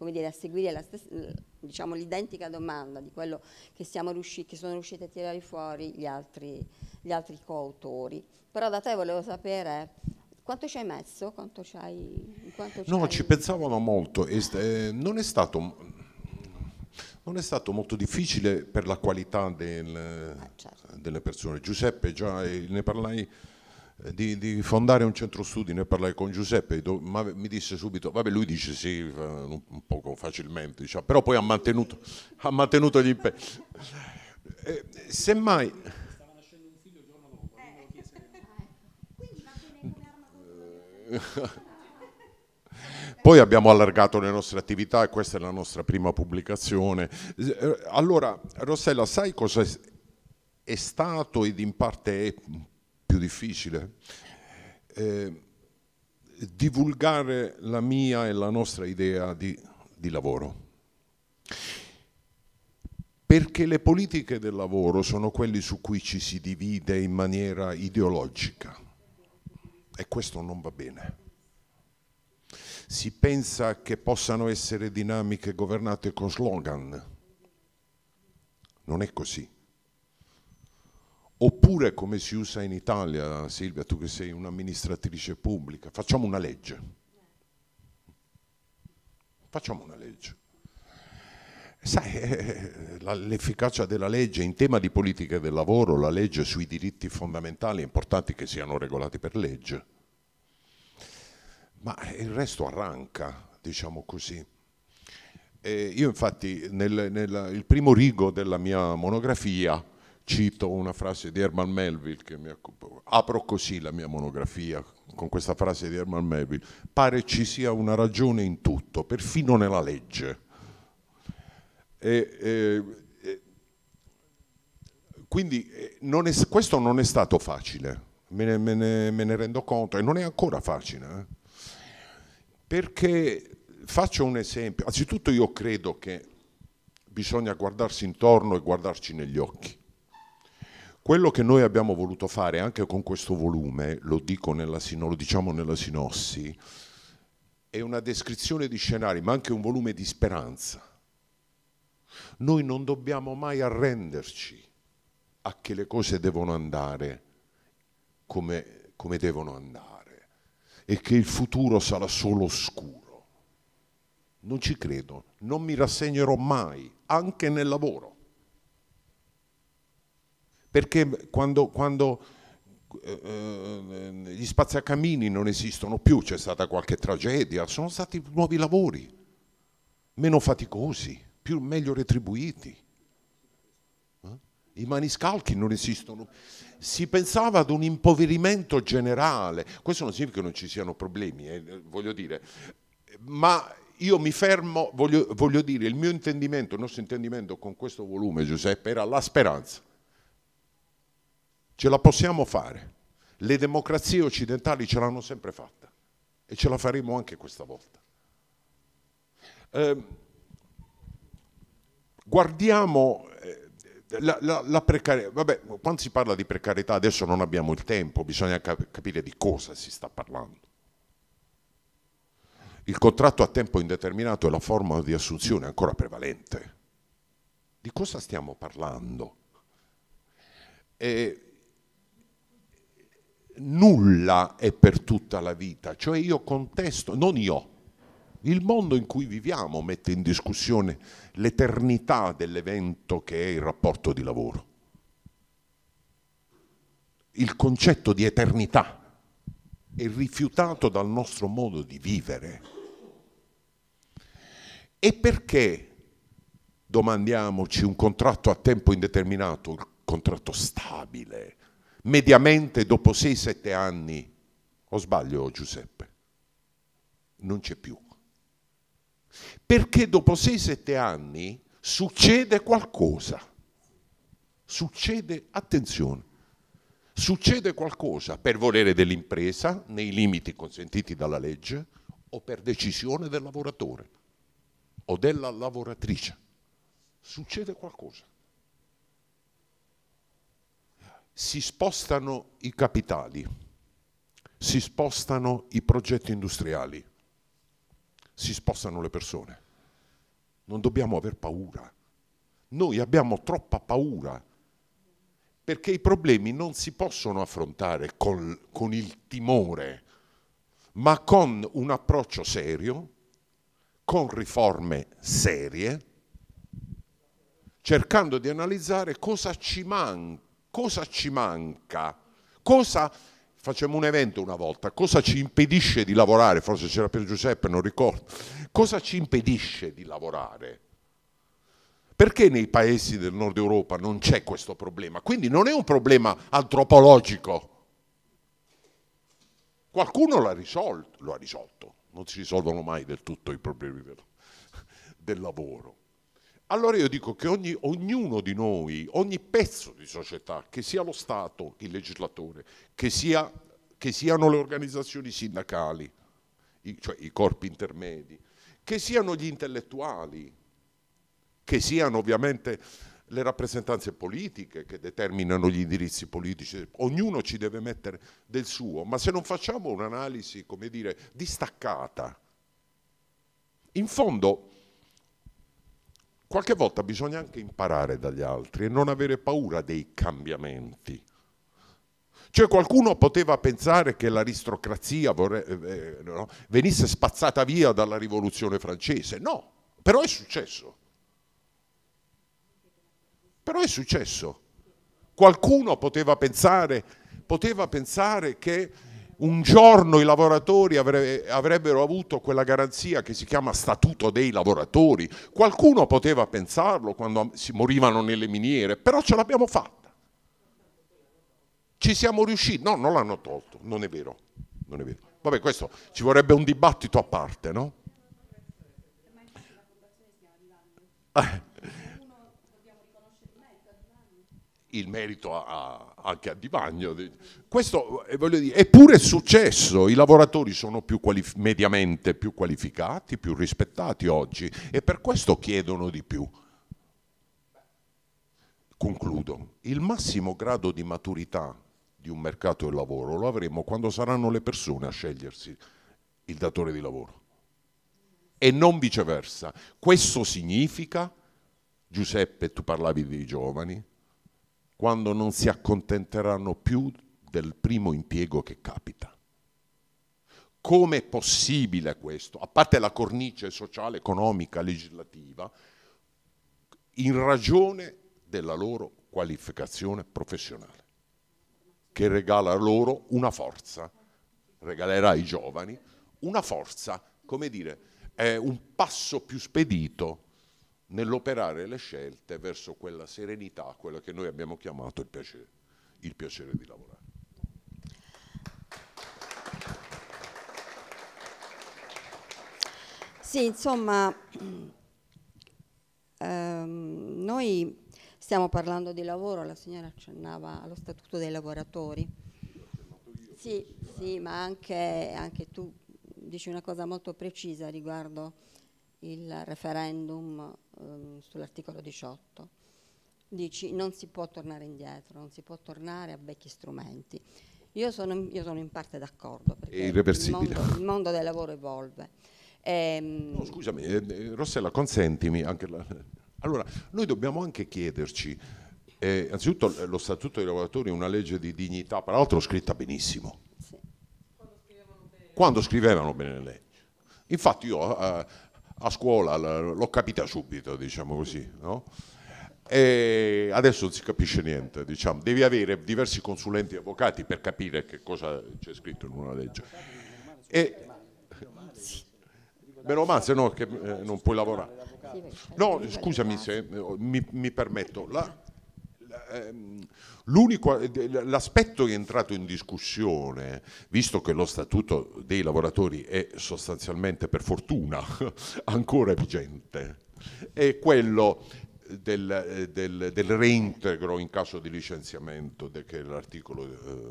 come dire, a seguire la stessa, diciamo, l'identica domanda di quello che, riusciti, che, sono riusciti a tirare fuori gli altri, gli altri coautori. Però da te volevo sapere quanto ci hai messo? Quanto ci hai, quanto no, ci pensavano molto. Eh, non è stato non è stato molto difficile per la qualità del, eh, certo. delle persone. Giuseppe, già eh, ne parlai di, di, fondare un centro studi, ne parlai con Giuseppe, ma mi disse subito, vabbè lui dice sì, un, poco facilmente, diciamo, però poi ha mantenuto, ha mantenuto gli impegni. Eh, semmai... Come arma poi abbiamo allargato le nostre attività e questa è la nostra prima pubblicazione. Eh, allora, Rossella, sai cosa è stato ed in parte è più difficile? Eh, divulgare la mia e la nostra idea di, di lavoro. Perché le politiche del lavoro sono quelle su cui ci si divide in maniera ideologica e questo non va bene si pensa che possano essere dinamiche governate con slogan. Non è così. Oppure come si usa in Italia, Silvia, tu che sei un'amministratrice pubblica, facciamo una legge. Facciamo una legge. Sai, eh, l'efficacia della legge in tema di politica del lavoro, la legge sui diritti fondamentali è importante che siano regolati per legge, ma il resto arranca, diciamo così. E io infatti nel, nel primo rigo della mia monografia cito una frase di Herman Melville, che mi, apro così la mia monografia con questa frase di Herman Melville, pare ci sia una ragione in tutto, perfino nella legge e, e, quindi eh, non è, questo non è stato facile, me ne, me, ne, me ne, rendo conto e non è ancora facile. Eh? Perché faccio un esempio, anzitutto io credo che bisogna guardarsi intorno e guardarci negli occhi. Quello che noi abbiamo voluto fare anche con questo volume, lo, dico nella, lo diciamo nella sinossi, è una descrizione di scenari, ma anche un volume di speranza noi non dobbiamo mai arrenderci a che le cose devono andare come, come devono andare e che il futuro sarà solo oscuro. Non ci credo, non mi rassegnerò mai, anche nel lavoro. Perché quando, quando eh, eh gli spazzacamini non esistono più, c'è stata qualche tragedia, sono stati nuovi lavori, meno faticosi più meglio retribuiti. Eh? I maniscalchi non esistono. Si pensava ad un impoverimento generale, questo non significa che non ci siano problemi, eh, voglio dire, ma io mi fermo, voglio, voglio dire, il mio intendimento, il nostro intendimento con questo volume, Giuseppe, era la speranza. Ce la possiamo fare. Le democrazie occidentali ce l'hanno sempre fatta e ce la faremo anche questa volta. Eh, guardiamo la, la, la precarietà, vabbè, quando si parla di precarietà adesso non abbiamo il tempo, bisogna cap capire di cosa si sta parlando. Il contratto a tempo indeterminato è la forma di assunzione ancora prevalente. Di cosa stiamo parlando? E nulla è per tutta la vita, cioè io contesto, non io, il mondo in cui viviamo mette in discussione l'eternità dell'evento che è il rapporto di lavoro. Il concetto di eternità è rifiutato dal nostro modo di vivere. E perché, domandiamoci, un contratto a tempo indeterminato, un contratto stabile, mediamente dopo 6-7 anni, o sbaglio Giuseppe, non c'è più perché dopo 6-7 anni succede qualcosa. Succede, attenzione, succede qualcosa per volere dell'impresa, nei limiti consentiti dalla legge, o per decisione del lavoratore o della lavoratrice. Succede qualcosa. Si spostano i capitali, si spostano i progetti industriali, si spostano le persone. Non dobbiamo aver paura. Noi abbiamo troppa paura perché i problemi non si possono affrontare con, con il timore, ma con un approccio serio, con riforme serie, cercando di analizzare cosa ci, man cosa ci manca, cosa facciamo un evento una volta, cosa ci impedisce di lavorare? Forse c'era per Giuseppe, non ricordo. Cosa ci impedisce di lavorare? Perché nei paesi del nord Europa non c'è questo problema? Quindi non è un problema antropologico. Qualcuno l'ha risolto, lo ha risolto. Non si risolvono mai del tutto i problemi del lavoro. Allora io dico che ogni, ognuno di noi, ogni pezzo di società, che sia lo Stato, il legislatore, che, sia, che siano le organizzazioni sindacali, i, cioè i corpi intermedi, che siano gli intellettuali, che siano ovviamente le rappresentanze politiche che determinano gli indirizzi politici, ognuno ci deve mettere del suo, ma se non facciamo un'analisi, come dire, distaccata, in fondo qualche volta bisogna anche imparare dagli altri e non avere paura dei cambiamenti. Cioè qualcuno poteva pensare che l'aristocrazia vorre- eh, eh, no, venisse spazzata via dalla rivoluzione francese. No, però è successo. Però è successo. Qualcuno poteva pensare, poteva pensare che un giorno i lavoratori avre- avrebbero avuto quella garanzia che si chiama statuto dei lavoratori. Qualcuno poteva pensarlo quando si morivano nelle miniere, però ce l'abbiamo fatta. Ci siamo riusciti. No, non l'hanno tolto, non è vero. Non è vero. Vabbè, questo ci vorrebbe un dibattito a parte, no? Eh il merito a, a, anche a Divagno. Questo eh, dire, è successo, i lavoratori sono più mediamente più qualificati, più rispettati oggi e per questo chiedono di più. Concludo, il massimo grado di maturità di un mercato del lavoro lo avremo quando saranno le persone a scegliersi il datore di lavoro e non viceversa. Questo significa, Giuseppe, tu parlavi dei giovani, quando non si accontenteranno più del primo impiego che capita. Come è possibile questo? A parte la cornice sociale, economica, legislativa, in ragione della loro qualificazione professionale, che regala loro una forza, regalerà ai giovani una forza, come dire, è un passo più spedito nell'operare le scelte verso quella serenità, quella che noi abbiamo chiamato il piacere, il piacere di lavorare. Sì, insomma, ehm, noi stiamo parlando di lavoro, la signora accennava allo statuto dei lavoratori. Sì, sì, ma anche, anche tu dici una cosa molto precisa riguardo il referendum um, sull'articolo 18. Dici non si può tornare indietro, non si può tornare a vecchi strumenti. Io sono, io sono in parte d'accordo perché il mondo, il mondo, del lavoro evolve. Ehm, no, scusami, eh, eh, Rossella, consentimi. La... Allora, noi dobbiamo anche chiederci, eh, anzitutto lo Statuto dei lavoratori è una legge di dignità, peraltro scritta benissimo. Sì. Quando, scrivevano bene. Quando scrivevano bene le leggi. Infatti io eh, a scuola l'ho capita subito, diciamo così, no? E adesso non si capisce niente, diciamo. devi avere diversi consulenti avvocati per capire che cosa c'è scritto in una legge. E, meno male, se no che eh, non puoi lavorare. No, scusami se mi, mi permetto, la, l'aspetto che è entrato in discussione, visto che lo statuto dei lavoratori è sostanzialmente, per fortuna, ancora vigente, è quello del, del, del, reintegro in caso di licenziamento, che è l'articolo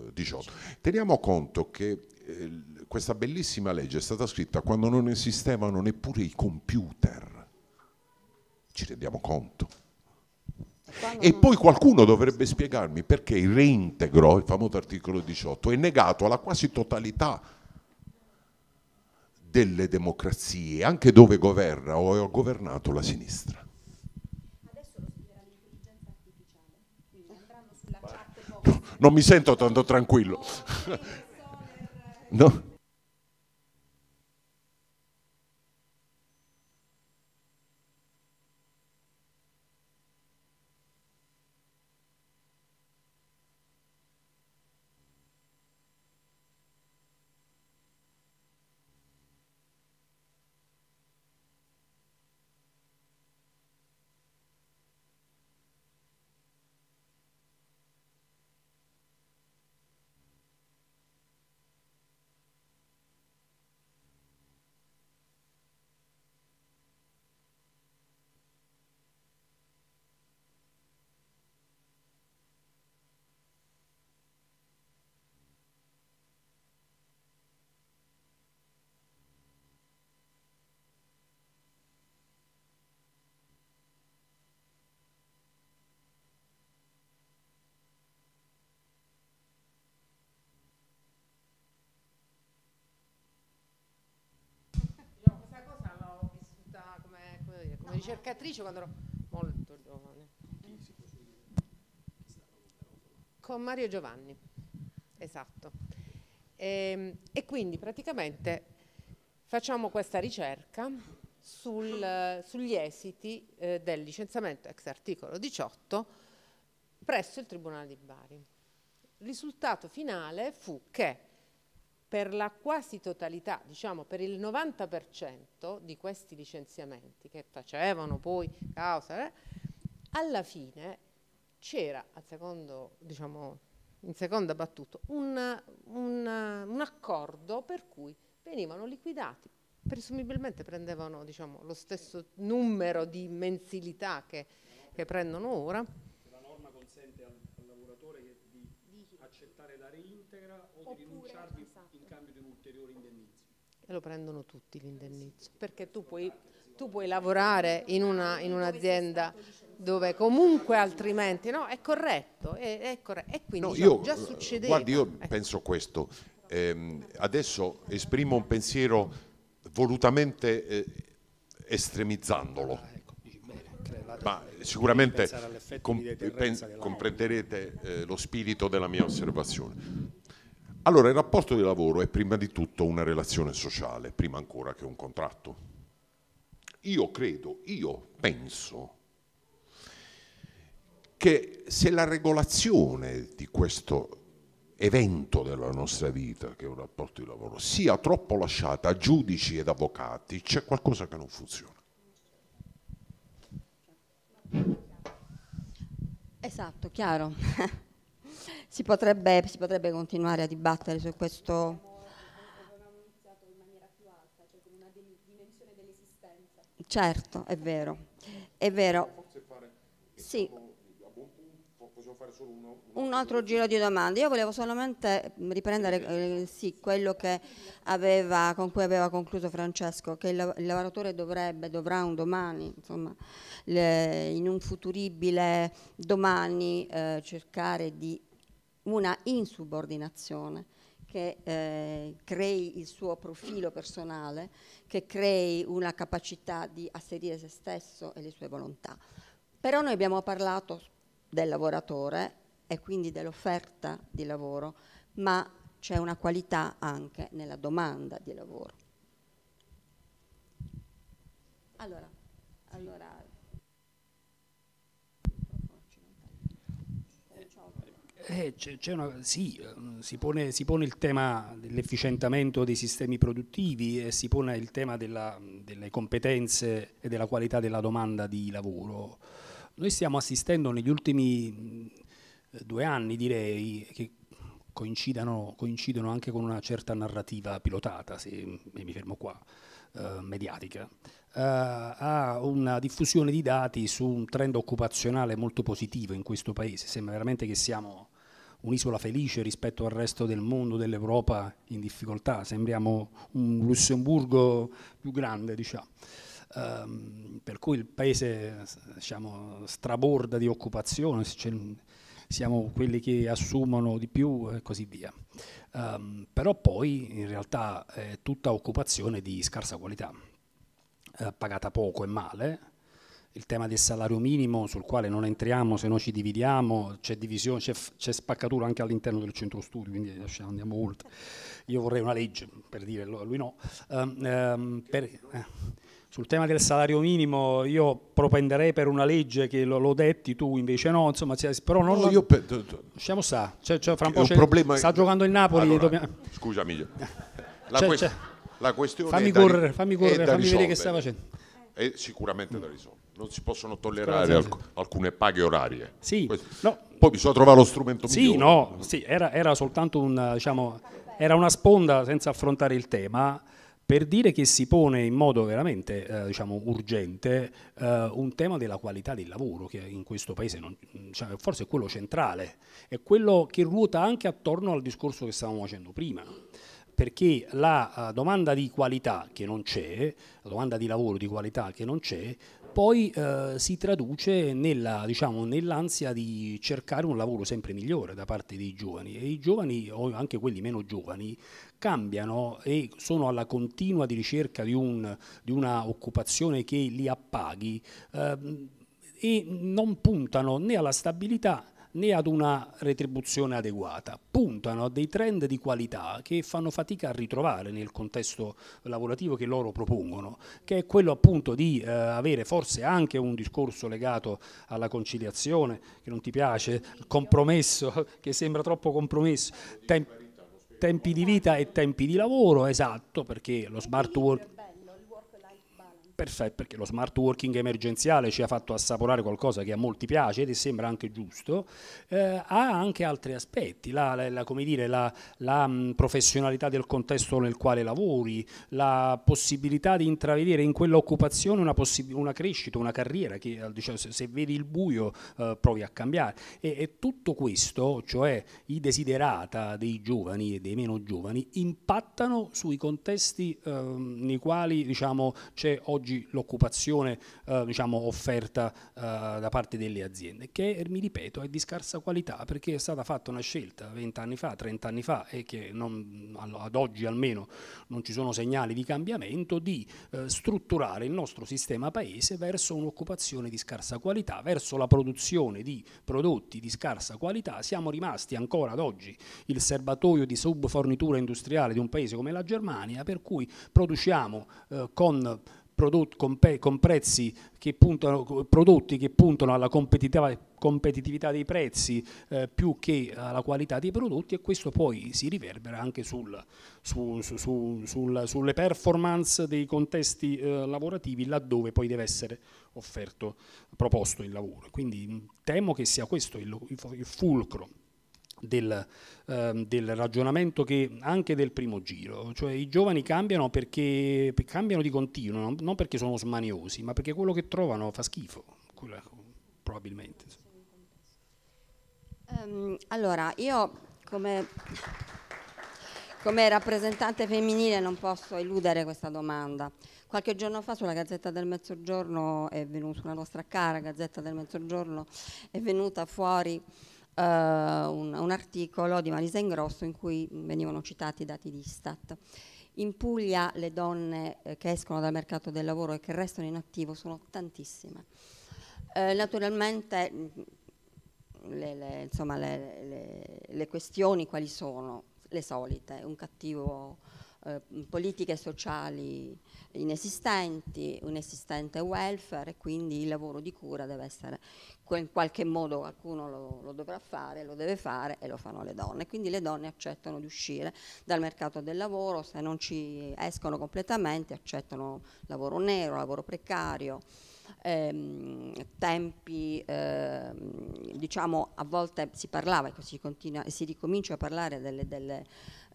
eh, 18. Teniamo conto che eh, questa bellissima legge è stata scritta quando non esistevano neppure i computer. Ci rendiamo conto? E poi qualcuno dovrebbe spiegarmi perché il reintegro, il famoso articolo 18, è negato alla quasi totalità delle democrazie, anche dove governa o ha governato la sinistra. No, non mi sento tanto tranquillo. no? Ricercatrice quando ero molto giovane. Con Mario Giovanni. Esatto. E, e quindi praticamente facciamo questa ricerca sul, sugli esiti eh, del licenziamento ex articolo 18 presso il Tribunale di Bari. Il risultato finale fu che per la quasi totalità, diciamo per il 90% di questi licenziamenti che facevano poi causa, eh, alla fine c'era, diciamo, in seconda battuta, un, un, un, accordo per cui venivano liquidati, presumibilmente prendevano diciamo, lo stesso numero di mensilità che, che prendono ora, la reintegra o di rinunciarvi esatto. in cambio di un ulteriore indennizzo? E lo prendono tutti l'indennizzo, perché tu puoi, tu puoi lavorare in, una, in un'azienda dove comunque altrimenti no, è corretto, è, è corretto. e quindi no, io, già succedeva. Guardi, io ecco. penso questo, eh, adesso esprimo un pensiero volutamente eh, estremizzandolo ma sicuramente comp comprenderete eh, lo spirito della mia osservazione. Allora, il rapporto di lavoro è prima di tutto una relazione sociale, prima ancora che un contratto. Io credo, io penso che se la regolazione di questo evento della nostra vita, che è un rapporto di lavoro, sia troppo lasciata a giudici ed avvocati, c'è qualcosa che non funziona. Esatto, chiaro. si, potrebbe, si potrebbe continuare a dibattere su questo... Certo, è vero, è vero. Sì. Un altro giro di domande. Io volevo solamente riprendere eh, sì, quello aveva, con cui aveva concluso Francesco, che il, il lavoratore dovrebbe, dovrà un domani, insomma, le, in un futuribile domani eh, cercare di una insubordinazione che eh, crei il suo profilo personale, che crei una capacità di asserire se stesso e le sue volontà. Però noi abbiamo parlato del lavoratore e quindi dell'offerta di lavoro, ma c'è una qualità anche nella domanda di lavoro. Allora, allora Eh, una, sì, ehm, si pone, si pone, il tema dell'efficientamento dei sistemi produttivi e si pone il tema della, delle competenze e della qualità della domanda di lavoro. Noi stiamo assistendo negli ultimi due anni, direi, che coincidono anche con una certa narrativa pilotata, se mi fermo qua, eh, mediatica, eh, a una diffusione di dati su un trend occupazionale molto positivo in questo paese. Sembra veramente che siamo un'isola felice rispetto al resto del mondo, dell'Europa in difficoltà, sembriamo un Lussemburgo più grande, diciamo. Um, per cui il paese diciamo, straborda di occupazione, siamo quelli che assumono di più e così via. Um, però poi in realtà è tutta occupazione di scarsa qualità, eh, pagata poco e male, il tema del salario minimo sul quale non entriamo se no ci dividiamo, c'è divisione, c'è, spaccatura anche all'interno del centro studi, quindi andiamo oltre. Io vorrei una legge, per dire, lui no. Um, um, per, eh, sul tema del salario minimo io propenderei per una legge che lo, lo detti, tu invece no, insomma, però non... No, io per, lasciamo sta, cioè, cioè, fra un po' problema... sta giocando il Napoli. Allora, dobbiamo... Scusami, la, c'è, quest- la questione fammi correre, fammi correre, fammi vedere che sta facendo. È sicuramente da risolvere non si possono tollerare alc alcune paghe orarie. Sì, no. Poi bisogna trovare lo strumento sì, migliore. No, sì, era, era soltanto un, diciamo, era una sponda senza affrontare il tema per dire che si pone in modo veramente eh, diciamo, urgente eh, un tema della qualità del lavoro che in questo paese non, cioè, forse è quello centrale, è quello che ruota anche attorno al discorso che stavamo facendo prima perché la uh, domanda di qualità che non c'è, la domanda di lavoro di qualità che non c'è, poi eh, si traduce nella, diciamo, nell'ansia di cercare un lavoro sempre migliore da parte dei giovani. E i giovani o anche quelli meno giovani cambiano e sono alla continua di ricerca di, un, di una occupazione che li appaghi eh, e non puntano né alla stabilità né ad una retribuzione adeguata, puntano a dei trend di qualità che fanno fatica a ritrovare nel contesto lavorativo che loro propongono, che è quello appunto di eh, avere forse anche un discorso legato alla conciliazione, che non ti piace, compromesso, che sembra troppo compromesso, tempi, tempi di vita e tempi di lavoro, esatto, perché lo smart work perfetto perché lo smart working emergenziale ci ha fatto assaporare qualcosa che a molti piace ed sembra anche giusto, eh, ha anche altri aspetti, la, la, la, dire, la mh, professionalità del contesto nel quale lavori, la possibilità di intravedere in quell'occupazione una, una, crescita, una carriera che diciamo, se, se, vedi il buio eh, provi a cambiare. E, e, tutto questo, cioè i desiderata dei giovani e dei meno giovani, impattano sui contesti eh, nei quali diciamo, c'è oggi oggi l'occupazione eh, diciamo, offerta eh, da parte delle aziende, che mi ripeto è di scarsa qualità perché è stata fatta una scelta 20 anni fa, 30 anni fa e che non, ad oggi almeno non ci sono segnali di cambiamento di eh, strutturare il nostro sistema paese verso un'occupazione di scarsa qualità, verso la produzione di prodotti di scarsa qualità. Siamo rimasti ancora ad oggi il serbatoio di subfornitura industriale di un paese come la Germania, per cui produciamo eh, con con, prezzi che puntano, prodotti che puntano alla competitività, dei prezzi eh, più che alla qualità dei prodotti e questo poi si riverbera anche sul, su, su, su, sul, sulle performance dei contesti eh, lavorativi laddove poi deve essere offerto, proposto il lavoro. Quindi temo che sia questo il, il fulcro del, ehm, del, ragionamento che anche del primo giro, cioè i giovani cambiano perché cambiano di continuo, non perché sono smaniosi, ma perché quello che trovano fa schifo, probabilmente. Um, allora, io come, come rappresentante femminile non posso eludere questa domanda. Qualche giorno fa sulla Gazzetta del Mezzogiorno è venuta, sulla nostra cara Gazzetta del Mezzogiorno, è venuta fuori uh, un, un, articolo di Marisa Ingrosso in cui venivano citati i dati di Istat. In Puglia le donne eh, che escono dal mercato del lavoro e che restano in attivo sono tantissime. Eh, naturalmente mm, le, le, insomma, le, le, questioni quali sono? Le solite, un cattivo eh, politiche sociali inesistenti, un esistente welfare e quindi il lavoro di cura deve essere in qualche modo qualcuno lo, lo, dovrà fare, lo deve fare e lo fanno le donne. Quindi le donne accettano di uscire dal mercato del lavoro, se non ci escono completamente accettano lavoro nero, lavoro precario. Ehm, tempi, ehm, diciamo a volte si parlava e si, continua, si ricomincia a parlare delle, delle,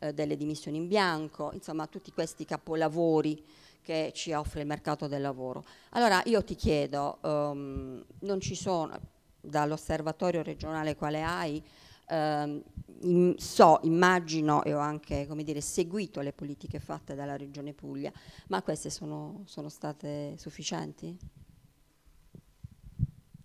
eh, delle dimissioni in bianco, insomma tutti questi capolavori che ci offre il mercato del lavoro. Allora io ti chiedo, um, non ci sono dall'osservatorio regionale quale hai, um, in, so, immagino e ho anche dire, seguito le politiche fatte dalla Regione Puglia, ma queste sono, sono state sufficienti?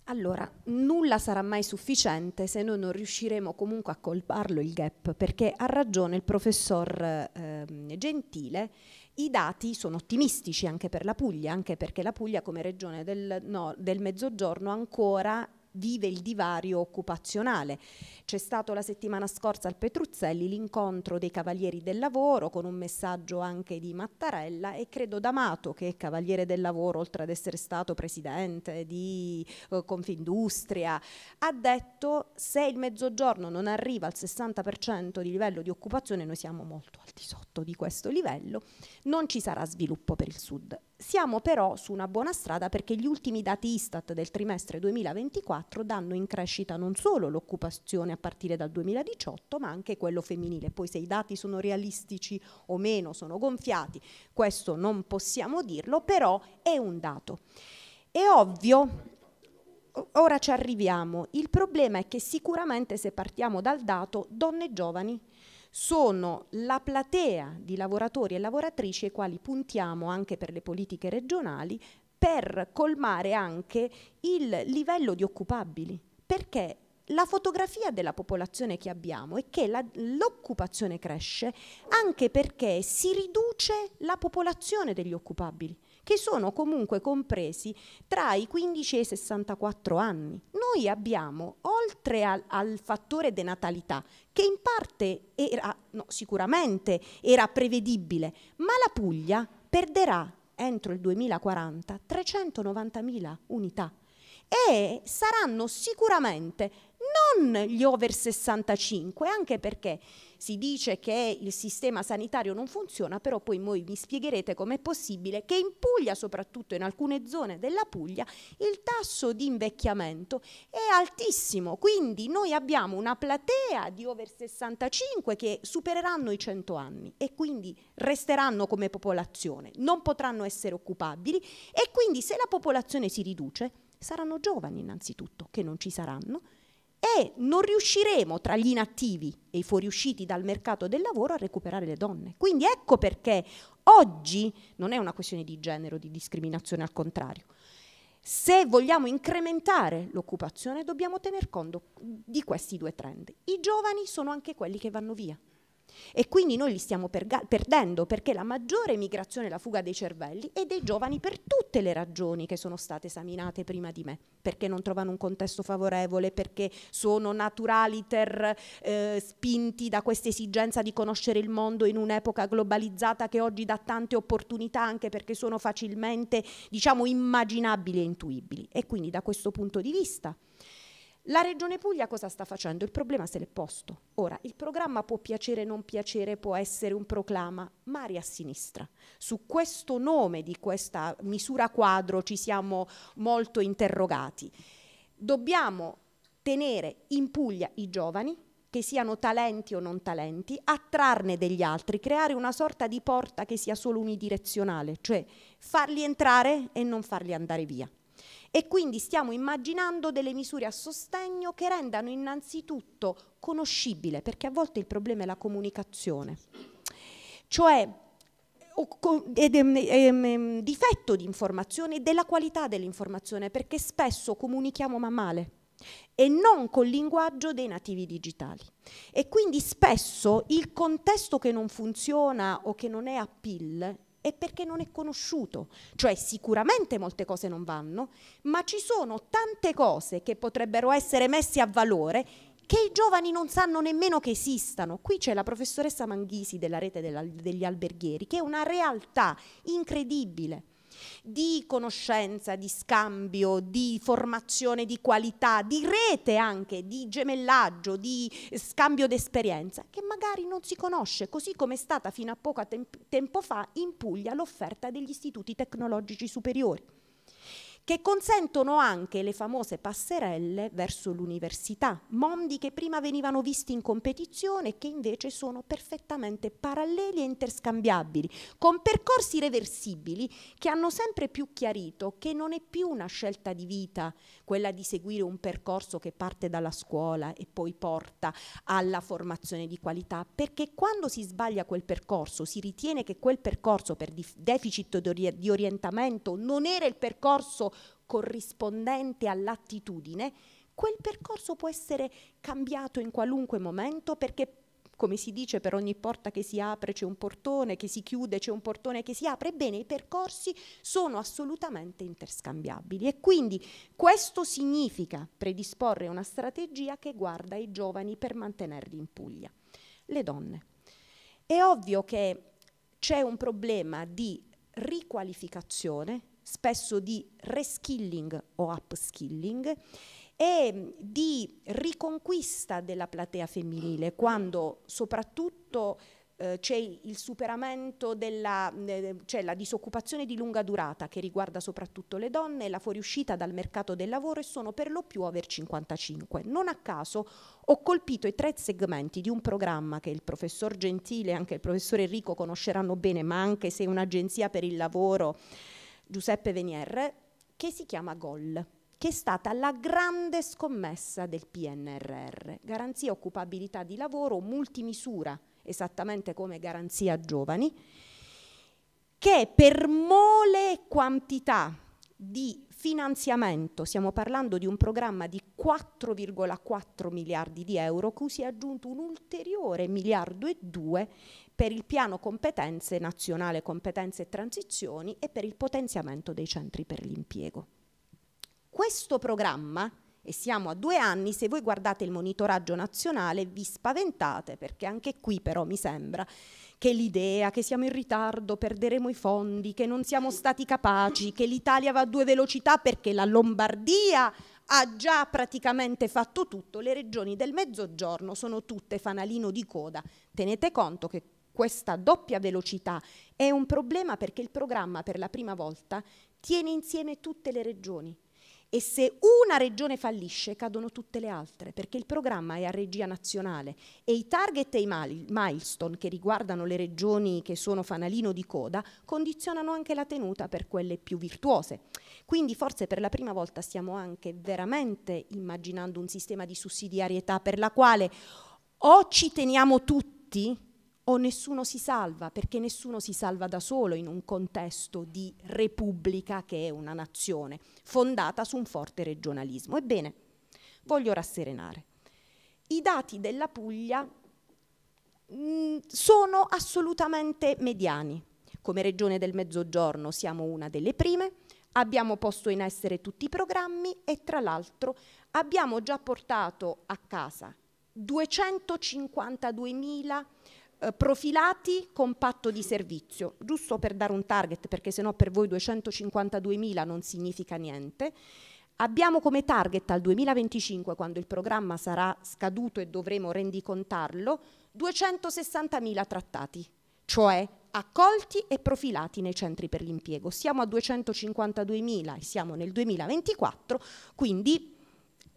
Allora, nulla sarà mai sufficiente se noi non riusciremo comunque a colparlo il gap, perché ha ragione il professor eh, Gentile i dati sono ottimistici anche per la Puglia, anche perché la Puglia come regione del, no, del mezzogiorno ancora vive il divario occupazionale. C'è stato la settimana scorsa al Petruzzelli l'incontro dei Cavalieri del Lavoro con un messaggio anche di Mattarella e credo D'Amato che è Cavaliere del Lavoro oltre ad essere stato presidente di uh, Confindustria ha detto se il mezzogiorno non arriva al 60% di livello di occupazione noi siamo molto al di sotto di questo livello non ci sarà sviluppo per il sud siamo però su una buona strada perché gli ultimi dati Istat del trimestre 2024 danno in crescita non solo l'occupazione a partire dal 2018, ma anche quello femminile. Poi se i dati sono realistici o meno, sono gonfiati, questo non possiamo dirlo, però è un dato. È ovvio ora ci arriviamo. Il problema è che sicuramente se partiamo dal dato, donne giovani sono la platea di lavoratori e lavoratrici ai quali puntiamo anche per le politiche regionali per colmare anche il livello di occupabili, perché la fotografia della popolazione che abbiamo è che l'occupazione cresce anche perché si riduce la popolazione degli occupabili che sono comunque compresi tra i 15 e i 64 anni. Noi abbiamo, oltre al, al fattore denatalità, che in parte era, no, sicuramente era prevedibile, ma la Puglia perderà entro il 2040 390.000 unità e saranno sicuramente non gli over 65, anche perché si dice che il sistema sanitario non funziona, però poi voi mi spiegherete com'è possibile che in Puglia, soprattutto in alcune zone della Puglia, il tasso di invecchiamento è altissimo, quindi noi abbiamo una platea di over 65 che supereranno i 100 anni e quindi resteranno come popolazione, non potranno essere occupabili e quindi se la popolazione si riduce saranno giovani innanzitutto che non ci saranno e non riusciremo tra gli inattivi e i fuoriusciti dal mercato del lavoro a recuperare le donne. Quindi ecco perché oggi non è una questione di genere o di discriminazione, al contrario. Se vogliamo incrementare l'occupazione dobbiamo tener conto di questi due trend. I giovani sono anche quelli che vanno via e quindi noi li stiamo perdendo perché la maggiore migrazione è la fuga dei cervelli e dei giovani per tutte le ragioni che sono state esaminate prima di me, perché non trovano un contesto favorevole, perché sono naturaliter eh, spinti da questa esigenza di conoscere il mondo in un'epoca globalizzata che oggi dà tante opportunità anche perché sono facilmente diciamo immaginabili e intuibili. E quindi da questo punto di vista la Regione Puglia cosa sta facendo? Il problema se l'è posto. Ora, il programma può piacere o non piacere, può essere un proclama, mari a sinistra. Su questo nome di questa misura quadro ci siamo molto interrogati. Dobbiamo tenere in Puglia i giovani, che siano talenti o non talenti, attrarne degli altri, creare una sorta di porta che sia solo unidirezionale, cioè farli entrare e non farli andare via e quindi stiamo immaginando delle misure a sostegno che rendano innanzitutto conoscibile, perché a volte il problema è la comunicazione, cioè difetto di informazione della qualità dell'informazione, perché spesso comunichiamo ma male e non col linguaggio dei nativi digitali. E quindi spesso il contesto che non funziona o che non è appeal è perché non è conosciuto. Cioè sicuramente molte cose non vanno, ma ci sono tante cose che potrebbero essere messe a valore che i giovani non sanno nemmeno che esistano. Qui c'è la professoressa Manghisi della rete degli alberghieri, che è una realtà incredibile di conoscenza, di scambio, di formazione di qualità, di rete anche, di gemellaggio, di scambio d'esperienza, che magari non si conosce, così come è stata fino a poco temp- tempo fa in Puglia l'offerta degli istituti tecnologici superiori che consentono anche le famose passerelle verso l'università, mondi che prima venivano visti in competizione e che invece sono perfettamente paralleli e interscambiabili, con percorsi reversibili che hanno sempre più chiarito che non è più una scelta di vita quella di seguire un percorso che parte dalla scuola e poi porta alla formazione di qualità, perché quando si sbaglia quel percorso, si ritiene che quel percorso per deficit di orientamento non era il percorso corrispondente all'attitudine, quel percorso può essere cambiato in qualunque momento perché come si dice per ogni porta che si apre c'è un portone, che si chiude c'è un portone che si apre, ebbene i percorsi sono assolutamente interscambiabili e quindi questo significa predisporre una strategia che guarda i giovani per mantenerli in Puglia. Le donne. È ovvio che c'è un problema di riqualificazione spesso di reskilling o upskilling e di riconquista della platea femminile, quando soprattutto eh, c'è il superamento della eh, cioè la disoccupazione di lunga durata che riguarda soprattutto le donne la fuoriuscita dal mercato del lavoro e sono per lo più over 55. Non a caso ho colpito i tre segmenti di un programma che il professor Gentile e anche il professor Enrico conosceranno bene, ma anche se un'agenzia per il lavoro Giuseppe Venier, che si chiama GOL, che è stata la grande scommessa del PNRR, garanzia occupabilità di lavoro, multimisura, esattamente come garanzia giovani, che per mole quantità di finanziamento, stiamo parlando di un programma di 4,4 miliardi di euro, cui si è aggiunto un ulteriore miliardo e due per il piano competenze nazionale, competenze e transizioni e per il potenziamento dei centri per l'impiego. Questo programma, e siamo a due anni, se voi guardate il monitoraggio nazionale vi spaventate perché anche qui però mi sembra che l'idea che siamo in ritardo, perderemo i fondi, che non siamo stati capaci, che l'Italia va a due velocità perché la Lombardia ha già praticamente fatto tutto, le regioni del mezzogiorno sono tutte fanalino di coda. Tenete conto che questa doppia velocità è un problema perché il programma per la prima volta tiene insieme tutte le regioni e se una regione fallisce cadono tutte le altre perché il programma è a regia nazionale e i target e i milestone che riguardano le regioni che sono fanalino di coda condizionano anche la tenuta per quelle più virtuose. Quindi forse per la prima volta stiamo anche veramente immaginando un sistema di sussidiarietà per la quale o ci teniamo tutti o nessuno si salva, perché nessuno si salva da solo in un contesto di repubblica che è una nazione fondata su un forte regionalismo. Ebbene, voglio rasserenare. I dati della Puglia mh, mm, sono assolutamente mediani. Come regione del Mezzogiorno siamo una delle prime, abbiamo posto in essere tutti i programmi e tra l'altro abbiamo già portato a casa 252.000 eh, profilati con patto di servizio, giusto per dare un target, perché sennò per voi 252.000 non significa niente. Abbiamo come target al 2025, quando il programma sarà scaduto e dovremo rendicontarlo, 260.000 trattati, cioè accolti e profilati nei centri per l'impiego. Siamo a 252.000 e siamo nel 2024, quindi